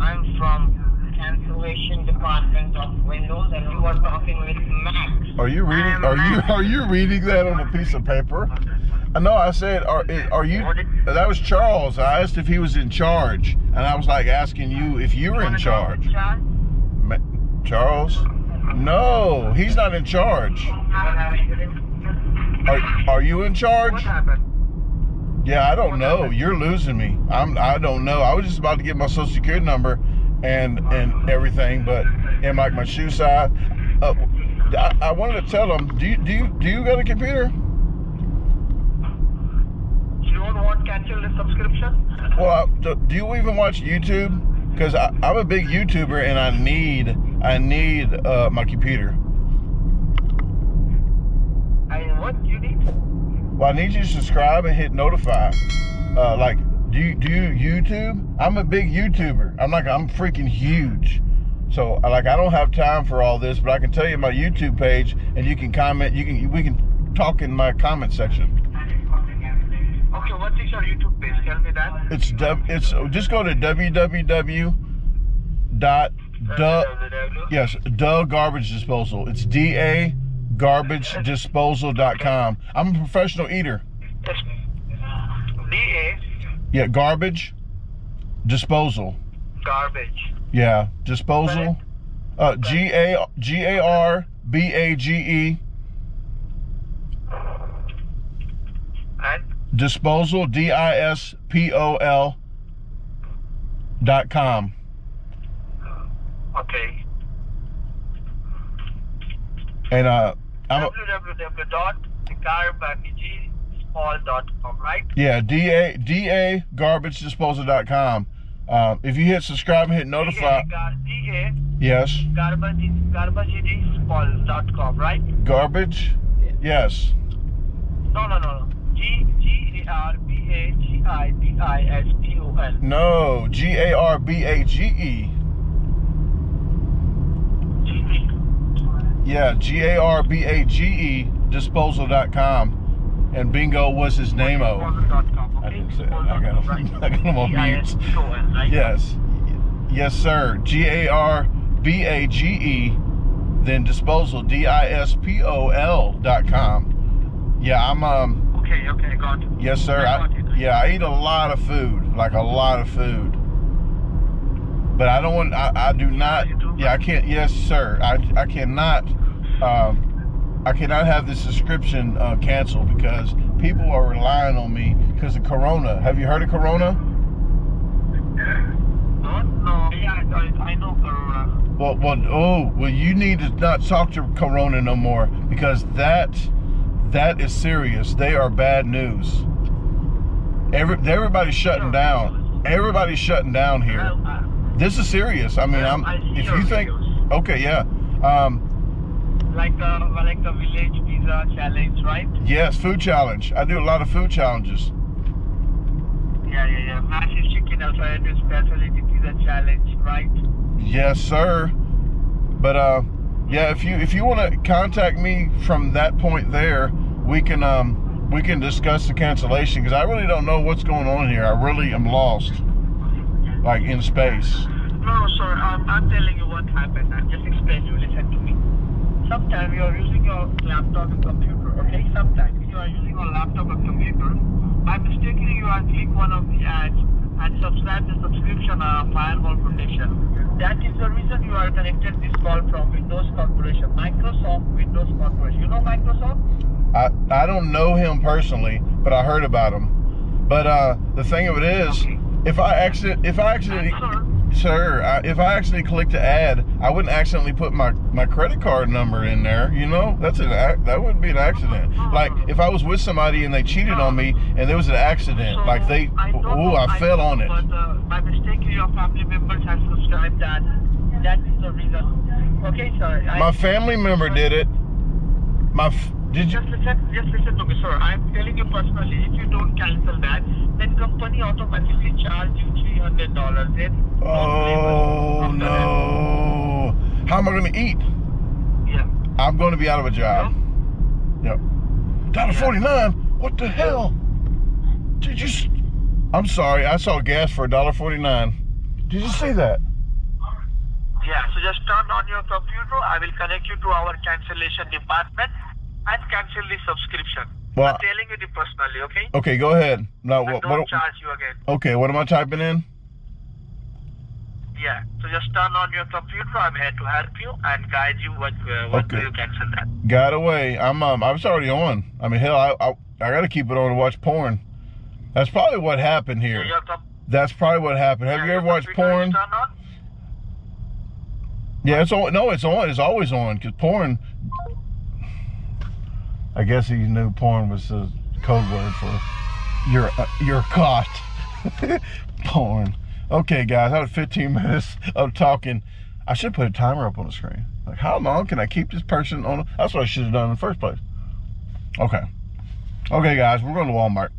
I'm from cancellation department of Windows, and you are talking with Max.
Are you reading?
I'm
Are you are you reading that on a piece of paper? No, I said, are are you? That was Charles. I asked if he was in charge, and I was like asking you if you were in charge.
Charles?
Ma- Charles? No, he's not in charge. Are are you in
What
charge?
happened?
Yeah, I don't know. You're losing me. I'm. I don't know. I was just about to get my social security number, and and everything, but and like my shoe size. Uh, I, I wanted to tell them, do you do you do you got a computer?
You don't want cancel the subscription?
Well, do you even watch YouTube? Because I'm a big YouTuber and I need I need uh, my computer.
I what you need?
Well, I need you to subscribe and hit notify. Uh, like, do you do you YouTube? I'm a big YouTuber. I'm like I'm freaking huge. So like I don't have time for all this, but I can tell you my YouTube page, and you can comment. You can we can talk in my comment section.
Okay, what is your YouTube page? Tell me that.
It's it's just go to www dot duh yes duh garbage disposal. It's d a garbage disposal.com. I'm a professional eater.
DA
Yeah, garbage disposal.
garbage.
Yeah, disposal. Uh, G A G A R B A G E
And
disposal D I S P O L dot com.
okay.
And uh, I'm a,
www.garbagesmall.com, right?
yeah D A D A garbage disposal dot com. Uh, if you hit subscribe and hit notify,
DA, DA
yes,
garbage garbagesmall.com, right?
garbage, yes,
No, no, no, no. G G A R B A G I D I S P O L.
no G A R B A G E,
G E.
yeah G A R B A G E disposal dot com. And bingo was his name. Oh.
Disposal.com,
I didn't say it. I got him. I got him on mute.
Right?
Yes. Yes, sir. G A R B A G E, then disposal, D I S P O L dot com. Yeah, I'm, um,
Okay, okay, got it.
yes, sir.
I
I, yeah, I eat a lot of food, like a lot of food. But I don't want, I, I do not, yeah, I can't, yes, sir. I, I cannot, um, I cannot have this subscription uh, canceled because people are relying on me because of Corona. Have you heard of Corona?
No, no, yeah, I, I know Corona.
Well, well, oh, well, you need to not talk to Corona no more because that that is serious. They are bad news. Every everybody's shutting down. Everybody's shutting down here. This is serious. I mean, I'm. If you think, okay, yeah, um,
like the like the village pizza challenge, right?
yes, food challenge. I do a lot of food challenges.
Yeah, yeah, yeah. Massive chicken alternative specialty pizza challenge, right?
Yes, sir. But uh, yeah, if you if you want to contact me from that point there, we can um we can discuss the cancellation because I really don't know what's going on here. I really am lost, like in space.
No, sir. I'm, I'm telling you what happened. I'm just explaining you. Listen to me. Sometimes you are using your laptop and computer. Okay. Sometimes you are using your laptop and computer. By mistakenly, you are click one of the ads and subscribe the subscription uh, firewall protection. That is the reason you are connected this call from Windows Corporation, Microsoft Windows Corporation. You know Microsoft?
I I don't know him personally, but I heard about him. But uh, the thing of it is,
Okay.
If I accident if I accidentally
And, sir,
I, if I accidentally clicked the ad, I wouldn't accidentally put my, my credit card number in there. You know, that's an that wouldn't be an accident. Like if I was with somebody and they cheated on me and there was an accident,
So,
like they,
I
oh,
know,
I fell
don't
on
know,
it.
But uh, by mistake, your family members have subscribed that. That is the reason. Okay, sir. I,
My family member did it. My you?
Just listen, just listen to me, sir. I'm telling you personally, if you don't cancel that, then company automatically charge you three hundred dollars.
Oh no! How am I going to eat?
Yeah.
I'm going to be out of a job. Yep. Dollar forty nine. What the hell? Did you? I'm sorry. I saw gas for a dollar forty nine. Did you see that?
Yeah. So just turn on your computer. I will connect you to our cancellation department and cancel the subscription.
Well,
I'm telling you the personally, okay?
okay. Go ahead. Now, what?
don't
what
charge you again.
okay. What am I typing in?
Yeah. So just turn on your computer. I'm here to help you and guide you what uh, what
Okay.
you cancel that.
Got away. I'm um. I was already on. I mean, hell, I I, I got to keep it on to watch porn. That's probably what happened here.
Com-
That's probably what happened. Have you ever watched porn? Yeah, it's on. No, it's on. It's always on because porn. I guess he knew porn was the code word for you're uh, you're caught. porn. Okay, guys, I of 15 minutes of talking, I should put a timer up on the screen. Like, how long can I keep this person on? That's what I should have done in the first place. Okay. Okay, guys, we're going to Walmart.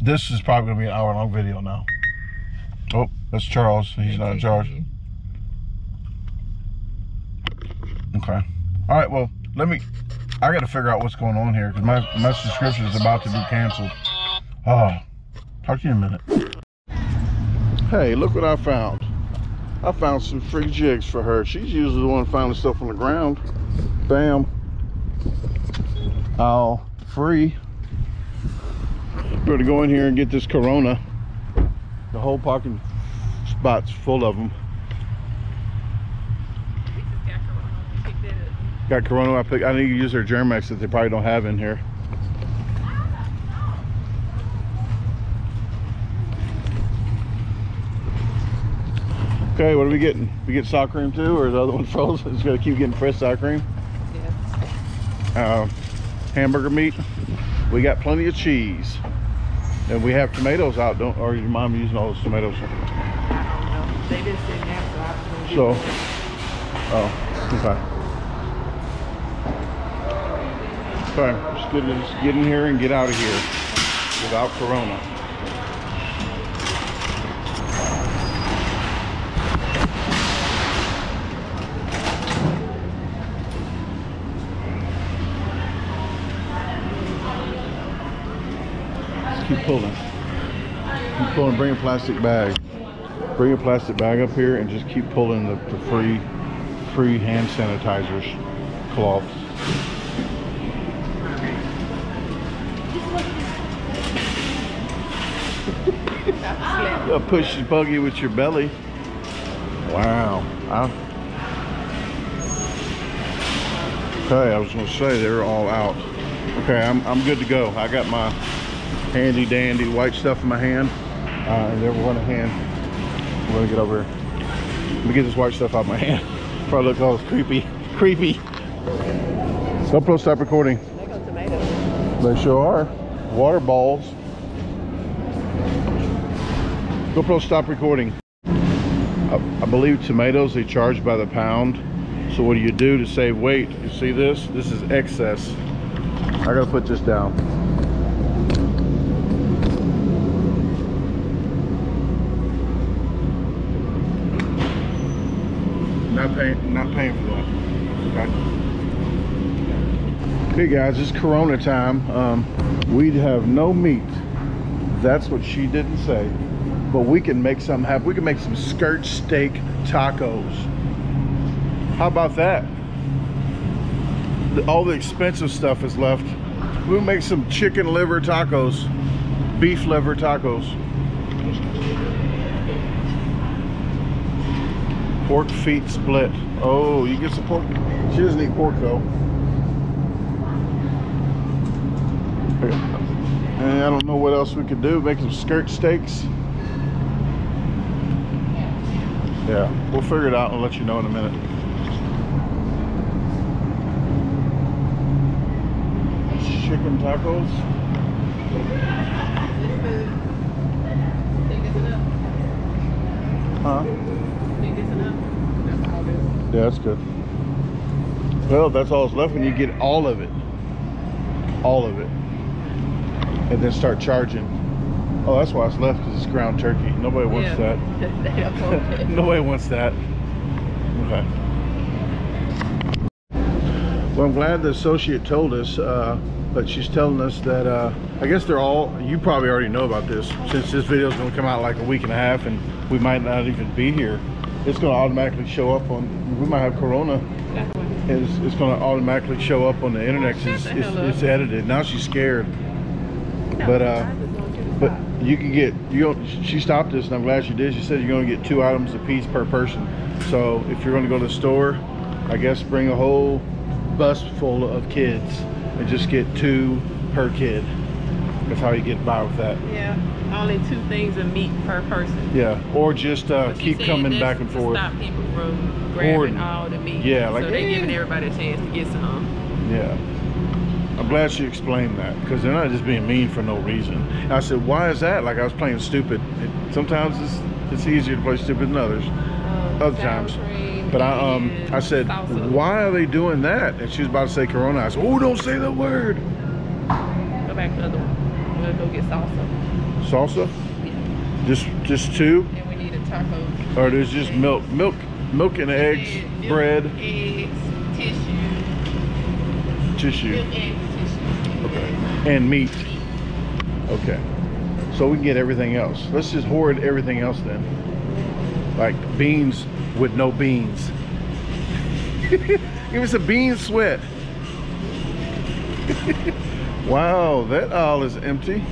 This is probably going to be an hour long video now. Oh, that's Charles. He's not in charge. Okay. All right. Well, let me. I got to figure out what's going on here because my my subscription is about to be canceled. Oh, talk to you in a minute. Hey, look what I found. I found some free jigs for her. She's usually the one finding stuff on the ground. Bam. All free. Gonna go in here and get this Corona. The whole parking spot's full of them.
We just got Corona. We picked that up.
Got Corona. I pick. I need to use their Germ-X that they probably don't have in here. Okay, what are we getting? We get sour cream too, or is the other one frozen? It's gonna keep getting fresh sour cream.
Yes.
Uh, hamburger meat. We got plenty of cheese, and we have tomatoes out. Don't or your mom using all those tomatoes?
I don't know. They didn't that, so I
So, oh, okay. Okay, just get, just get in here and get out of here without Corona. Just keep pulling. Keep pulling. Bring a plastic bag bring a plastic bag up here and just keep pulling the, the free free hand sanitizers cloths You'll push the buggy with your belly wow I, okay I was gonna say they're all out okay I'm, I'm good to go I got my handy dandy white stuff in my hand uh, and then we're gonna hand I'm gonna get over here. Let me get this white stuff out of my hand. Probably look all creepy, creepy. GoPro, stop recording.
They got tomatoes.
They sure are. Water balls. GoPro, stop recording. I, I believe tomatoes they charge by the pound. So what do you do to save weight? You see this? This is excess. I gotta put this down. Not paying, not paying for that. Okay. Okay, guys, it's Corona time. Um, we have no meat. That's what she didn't say. But we can make some happen. We can make some skirt steak tacos. How about that? All the expensive stuff is left. We'll make some chicken liver tacos, beef liver tacos. Pork feet split. Oh, you get some pork. She doesn't eat pork though. And I don't know what else we could do. Make some skirt steaks. Yeah, we'll figure it out and let you know in a minute. Chicken tacos.
Think it's enough.
Huh?
Think it's enough. That's all this.
Yeah, that's good. Well, that's all that's left when you get all of it. All of it. And then start charging. Oh, that's why it's left because it's ground turkey. Nobody wants
Yeah.
that.
they don't want.
Nobody wants that. Okay. Well, I'm glad the associate told us, uh, but she's telling us that, uh, I guess they're all, you probably already know about this, since this video is going to come out like a week and a half and we might not even be here. It's going to automatically show up on, we might have Corona, it's, it's going to automatically show up on the internet 'cause it's, it's, it's edited. Now she's scared.
No,
But, uh,
I just want you to
But
stop.
you can get you don't, she stopped us and I'm glad she did. She said you're gonna get two items a piece per person. So if you're gonna go to the store, I guess bring a whole bus full of kids and just get two per kid. That's how you get by with that.
Yeah, only two things of meat per person.
Yeah, or just uh, keep coming back and forth.
Stop people from grabbing all the meat.
Yeah, like,
so they
eh.
giving everybody a chance to get some.
Yeah. I'm glad she explained that because they're not just being mean for no reason. And I said, why is that? Like I was playing stupid. It, sometimes it's it's easier to play stupid than others.
Um,
Other times. But I um I said,
salsa.
why are they doing that? And she was about to say Corona. I said, oh, don't say that word.
Go back to the other one. We'll go get salsa.
Salsa?
Yeah.
Just just two?
And we need a taco.
Or there's just milk, milk, milk and eggs,
And
bread,
eggs, tissue,
tissue.
milk, eggs, tissue.
Okay. And meat. Okay. So we can get everything else. Let's just hoard everything else then. Like beans with no beans. Give us a bean sweat. wow, that aisle is empty.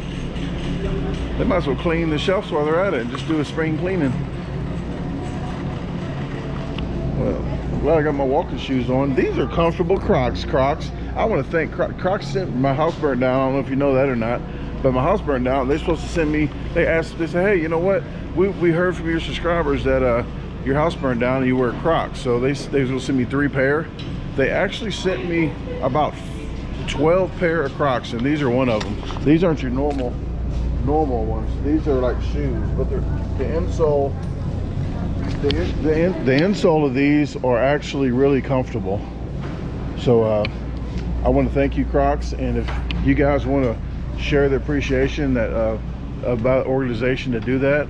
They might as well clean the shelves while they're at it and just do a spring cleaning. Well, I'm glad I got my walking shoes on. These are comfortable Crocs. Crocs. I want to thank Crocs. Crocs sent my house burned down. I don't know if you know that or not, but my house burned down. They're supposed to send me. They asked. They said, "Hey, you know what? We, we heard from your subscribers that uh, your house burned down and you wear Crocs. So they they gonna send me three pair. They actually sent me about 12 pair of Crocs, and these are one of them. These aren't your normal normal ones. These are like shoes, but they're the insole. The, the, the insole of these are actually really comfortable. So uh, I want to thank you, Crocs, and if you guys want to share the appreciation that uh, about organization to do that,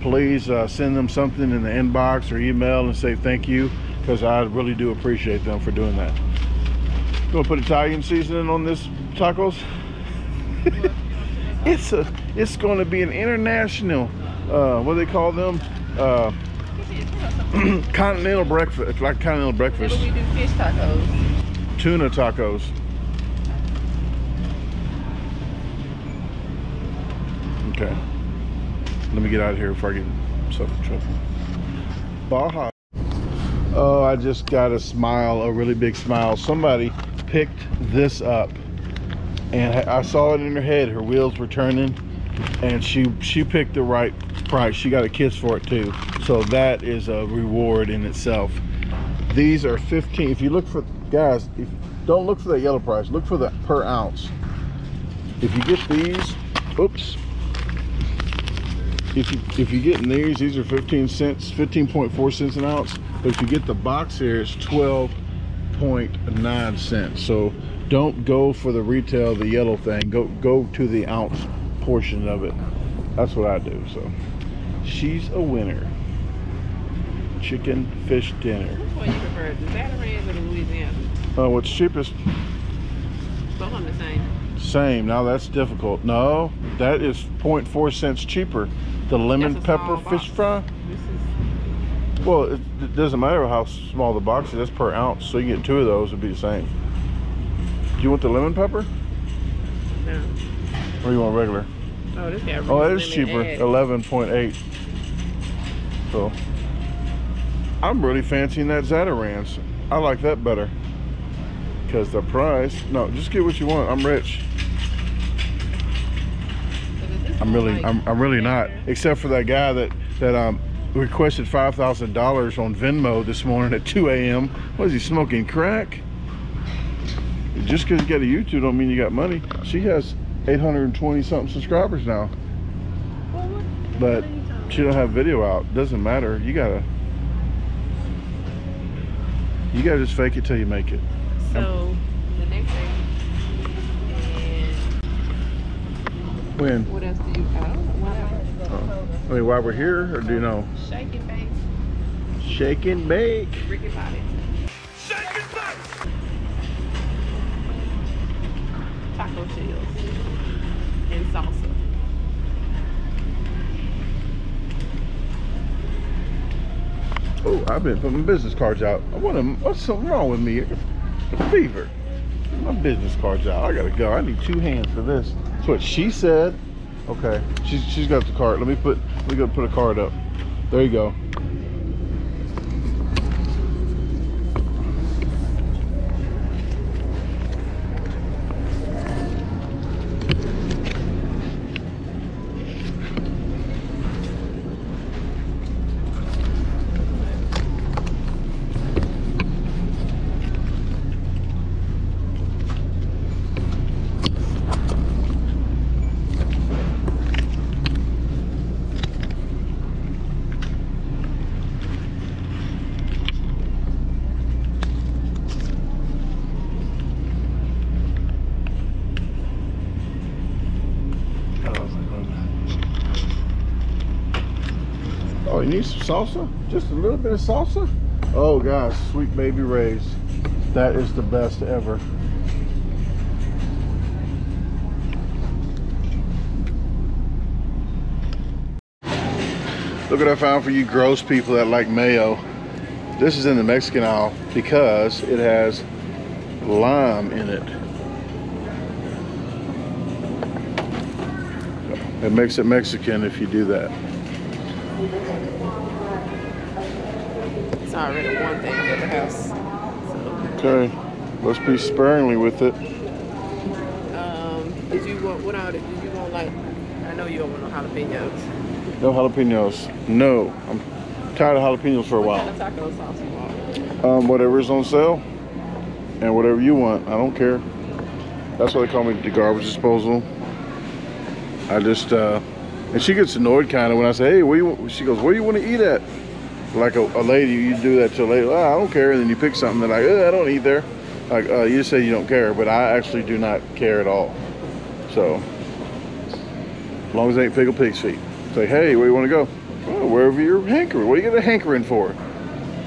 please uh, send them something in the inbox or email and say thank you, because I really do appreciate them for doing that. To put Italian seasoning on this tacos? it's a, it's going to be an international, uh, what do they call them? Uh, continental breakfast, like continental breakfast,
we do fish tacos.
Tuna tacos. Okay, let me get out of here before I get myself in trouble. Baja. Oh, I just got a smile, a really big smile. Somebody picked this up, and I saw it in her head. Her wheels were turning, and she she picked the right price. She got a kiss for it too. So that is a reward in itself. These are 15. If you look for guys, if don't look for the yellow price. Look for the per ounce. If you get these, oops. If you if you getting these, these are 15 cents, 15.4 cents an ounce. But if you get the box here, it's 12.9 cents. So don't go for the retail, the yellow thing. Go go to the ounce portion of it. That's what I do. So she's a winner. Chicken fish dinner.
Which one you prefer, the Zatarain's or the Louisiana?
Uh, what's cheapest?
Both of the same.
Same. Now that's difficult. No, that is 0.4 cents cheaper. The lemon pepper fish fry.
This is
Well, it, it doesn't matter how small the box is. That's per ounce. So you get two of those, it'd be the same. Do you want the lemon pepper,
no.
or you want regular?
Oh, this got
Oh, it
lemon
cheaper. 11.8. So I'm really fancying that Zatarain's. I like that better. Because the price. No, just get what you want. I'm rich.
So does this
I'm really,
like,
I'm, I'm really not. Except for that guy that that um requested five thousand dollars on Venmo this morning at 2 a.m. Was he smoking crack? Just because you got a YouTube don't mean you got money. She has 820 something subscribers now, but
what are you talking
she don't have video out. Doesn't matter. You gotta, you gotta just fake it till you make it.
So the next thing, and
When?
what else do you? I don't know. Whatever. Oh.
I mean, while we're here, or do you know?
Shake and bake,
Shake and bake.
Ricky Bobby. Taco shells and salsa.
Oh, I've been putting business cards out. I want to. What's something wrong with me? Fever. My business cards out. I gotta go. I need two hands for this. That's what she said. Okay, she's she's got the card. Let me put. Let me go put a card up. There you go. need some salsa? Just a little bit of salsa? Oh gosh, sweet baby Ray's. That is the best ever. Look what I found for you gross people that like mayo. This is in the Mexican aisle because it has lime in it. It makes it Mexican if you do that.
Already one thing at the house. So,
Okay, let's be sparingly with it.
um, did you want what the, did you want like? I know you don't want no jalapenos.
No jalapenos. No, I'm tired of jalapenos for a
What
while.
kind of taco sauce you want?
Um, whatever's on sale and whatever you want. I don't care. That's why they call me the garbage disposal. I just, uh, and she gets annoyed kind of when I say, hey, where you, want?" she goes, where do you want to eat at? Like a, a lady, you do that to a lady, oh, I don't care. And then you pick something, they're like, "Uh, I don't eat there. Like, uh, you say you don't care, but I actually do not care at all. So, as long as they ain't pickled pig's feet. Say, hey, where you want to go? Oh, wherever you're hankering. What do you get a hankering for?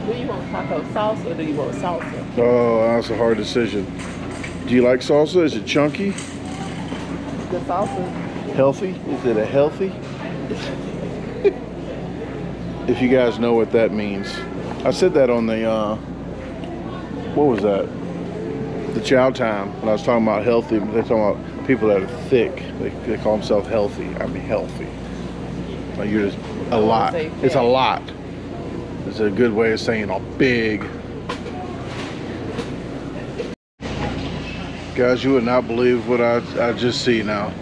Do you want taco sauce or do you want salsa?
Oh, that's a hard decision. Do you like salsa? Is it chunky?
The salsa.
Healthy? Is it a healthy? If you guys know what that means. I said that on the, uh, what was that? The chow time when I was talking about healthy. They're talking about people that are thick. They, they call themselves healthy. I mean, healthy. Like you're just a lot. It's a lot. It's a good way of saying a big. Guys, you would not believe what I, I just see now.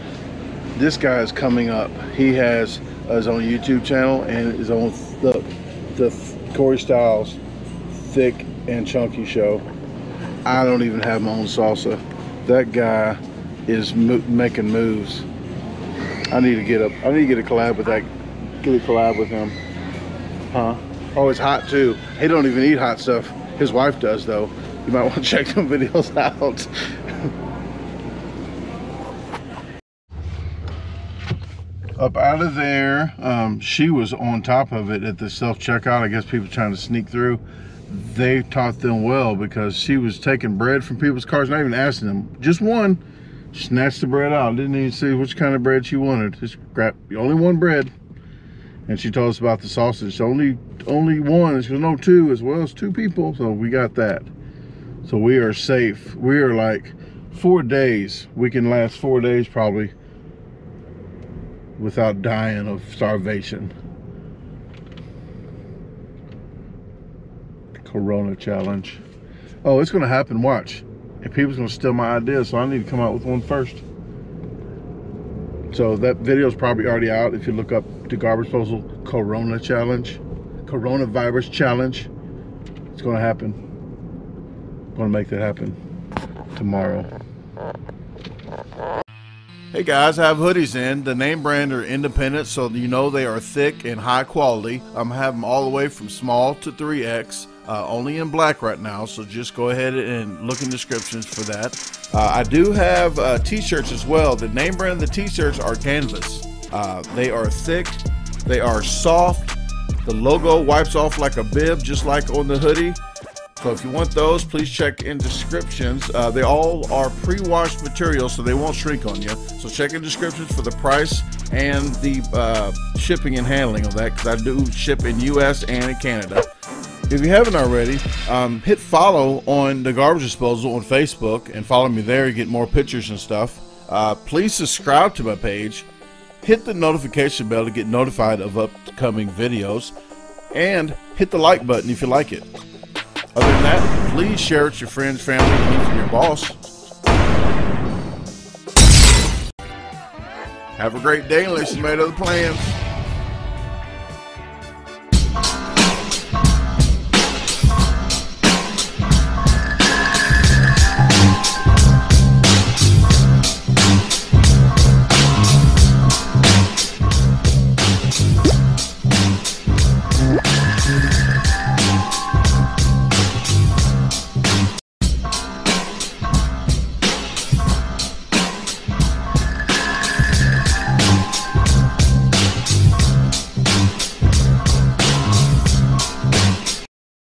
This guy is coming up. He has his own YouTube channel and his own the the Corey Styles thick and chunky show. I don't even have my own salsa. That guy is mo- making moves. I need to get up. I need to get a collab with that. Get a collab with him. Huh? Oh, it's hot too. He don't even eat hot stuff. His wife does though. You might want to check them videos out. Up out of there, um, she was on top of it at the self checkout. I guess people trying to sneak through. They taught them well because she was taking bread from people's cars, not even asking them. Just one, snatched the bread out. Didn't even see which kind of bread she wanted. Just grab only one bread and she told us about the sausage. Only only one. She goes, no, two as well as two people. So we got that. So we are safe. We are like four days. We can last four days probably without dying of starvation. Corona challenge. Oh, it's gonna happen. Watch. And people's gonna steal my ideas, so I need to come out with one first. So that video is probably already out if you look up the garbage disposal Corona challenge, coronavirus challenge. It's gonna happen. I'm gonna make that happen tomorrow. Hey guys, I have hoodies in. The name brand are independent, so you know they are thick and high quality. I'm having them all the way from small to 3X. Uh, only in black right now, so just go ahead and look in descriptions for that. Uh, I do have uh, t-shirts as well. The name brand of the t-shirts are Canvas. Uh, they are thick, they are soft. The logo wipes off like a bib, just like on the hoodie. So if you want those, please check in descriptions. Uh, they all are pre-washed material, so they won't shrink on you. So check in descriptions for the price and the uh, shipping and handling of that, because I do ship in U.S. and in Canada. If you haven't already, um, hit follow on the Garbage Disposal on Facebook and follow me there. You get more pictures and stuff. Uh, please subscribe to my page. Hit the notification bell to get notified of upcoming videos, and hit the like button if you like it. Other than that, please share it with your friends, family, and even your boss. Have a great day unless you made other plans.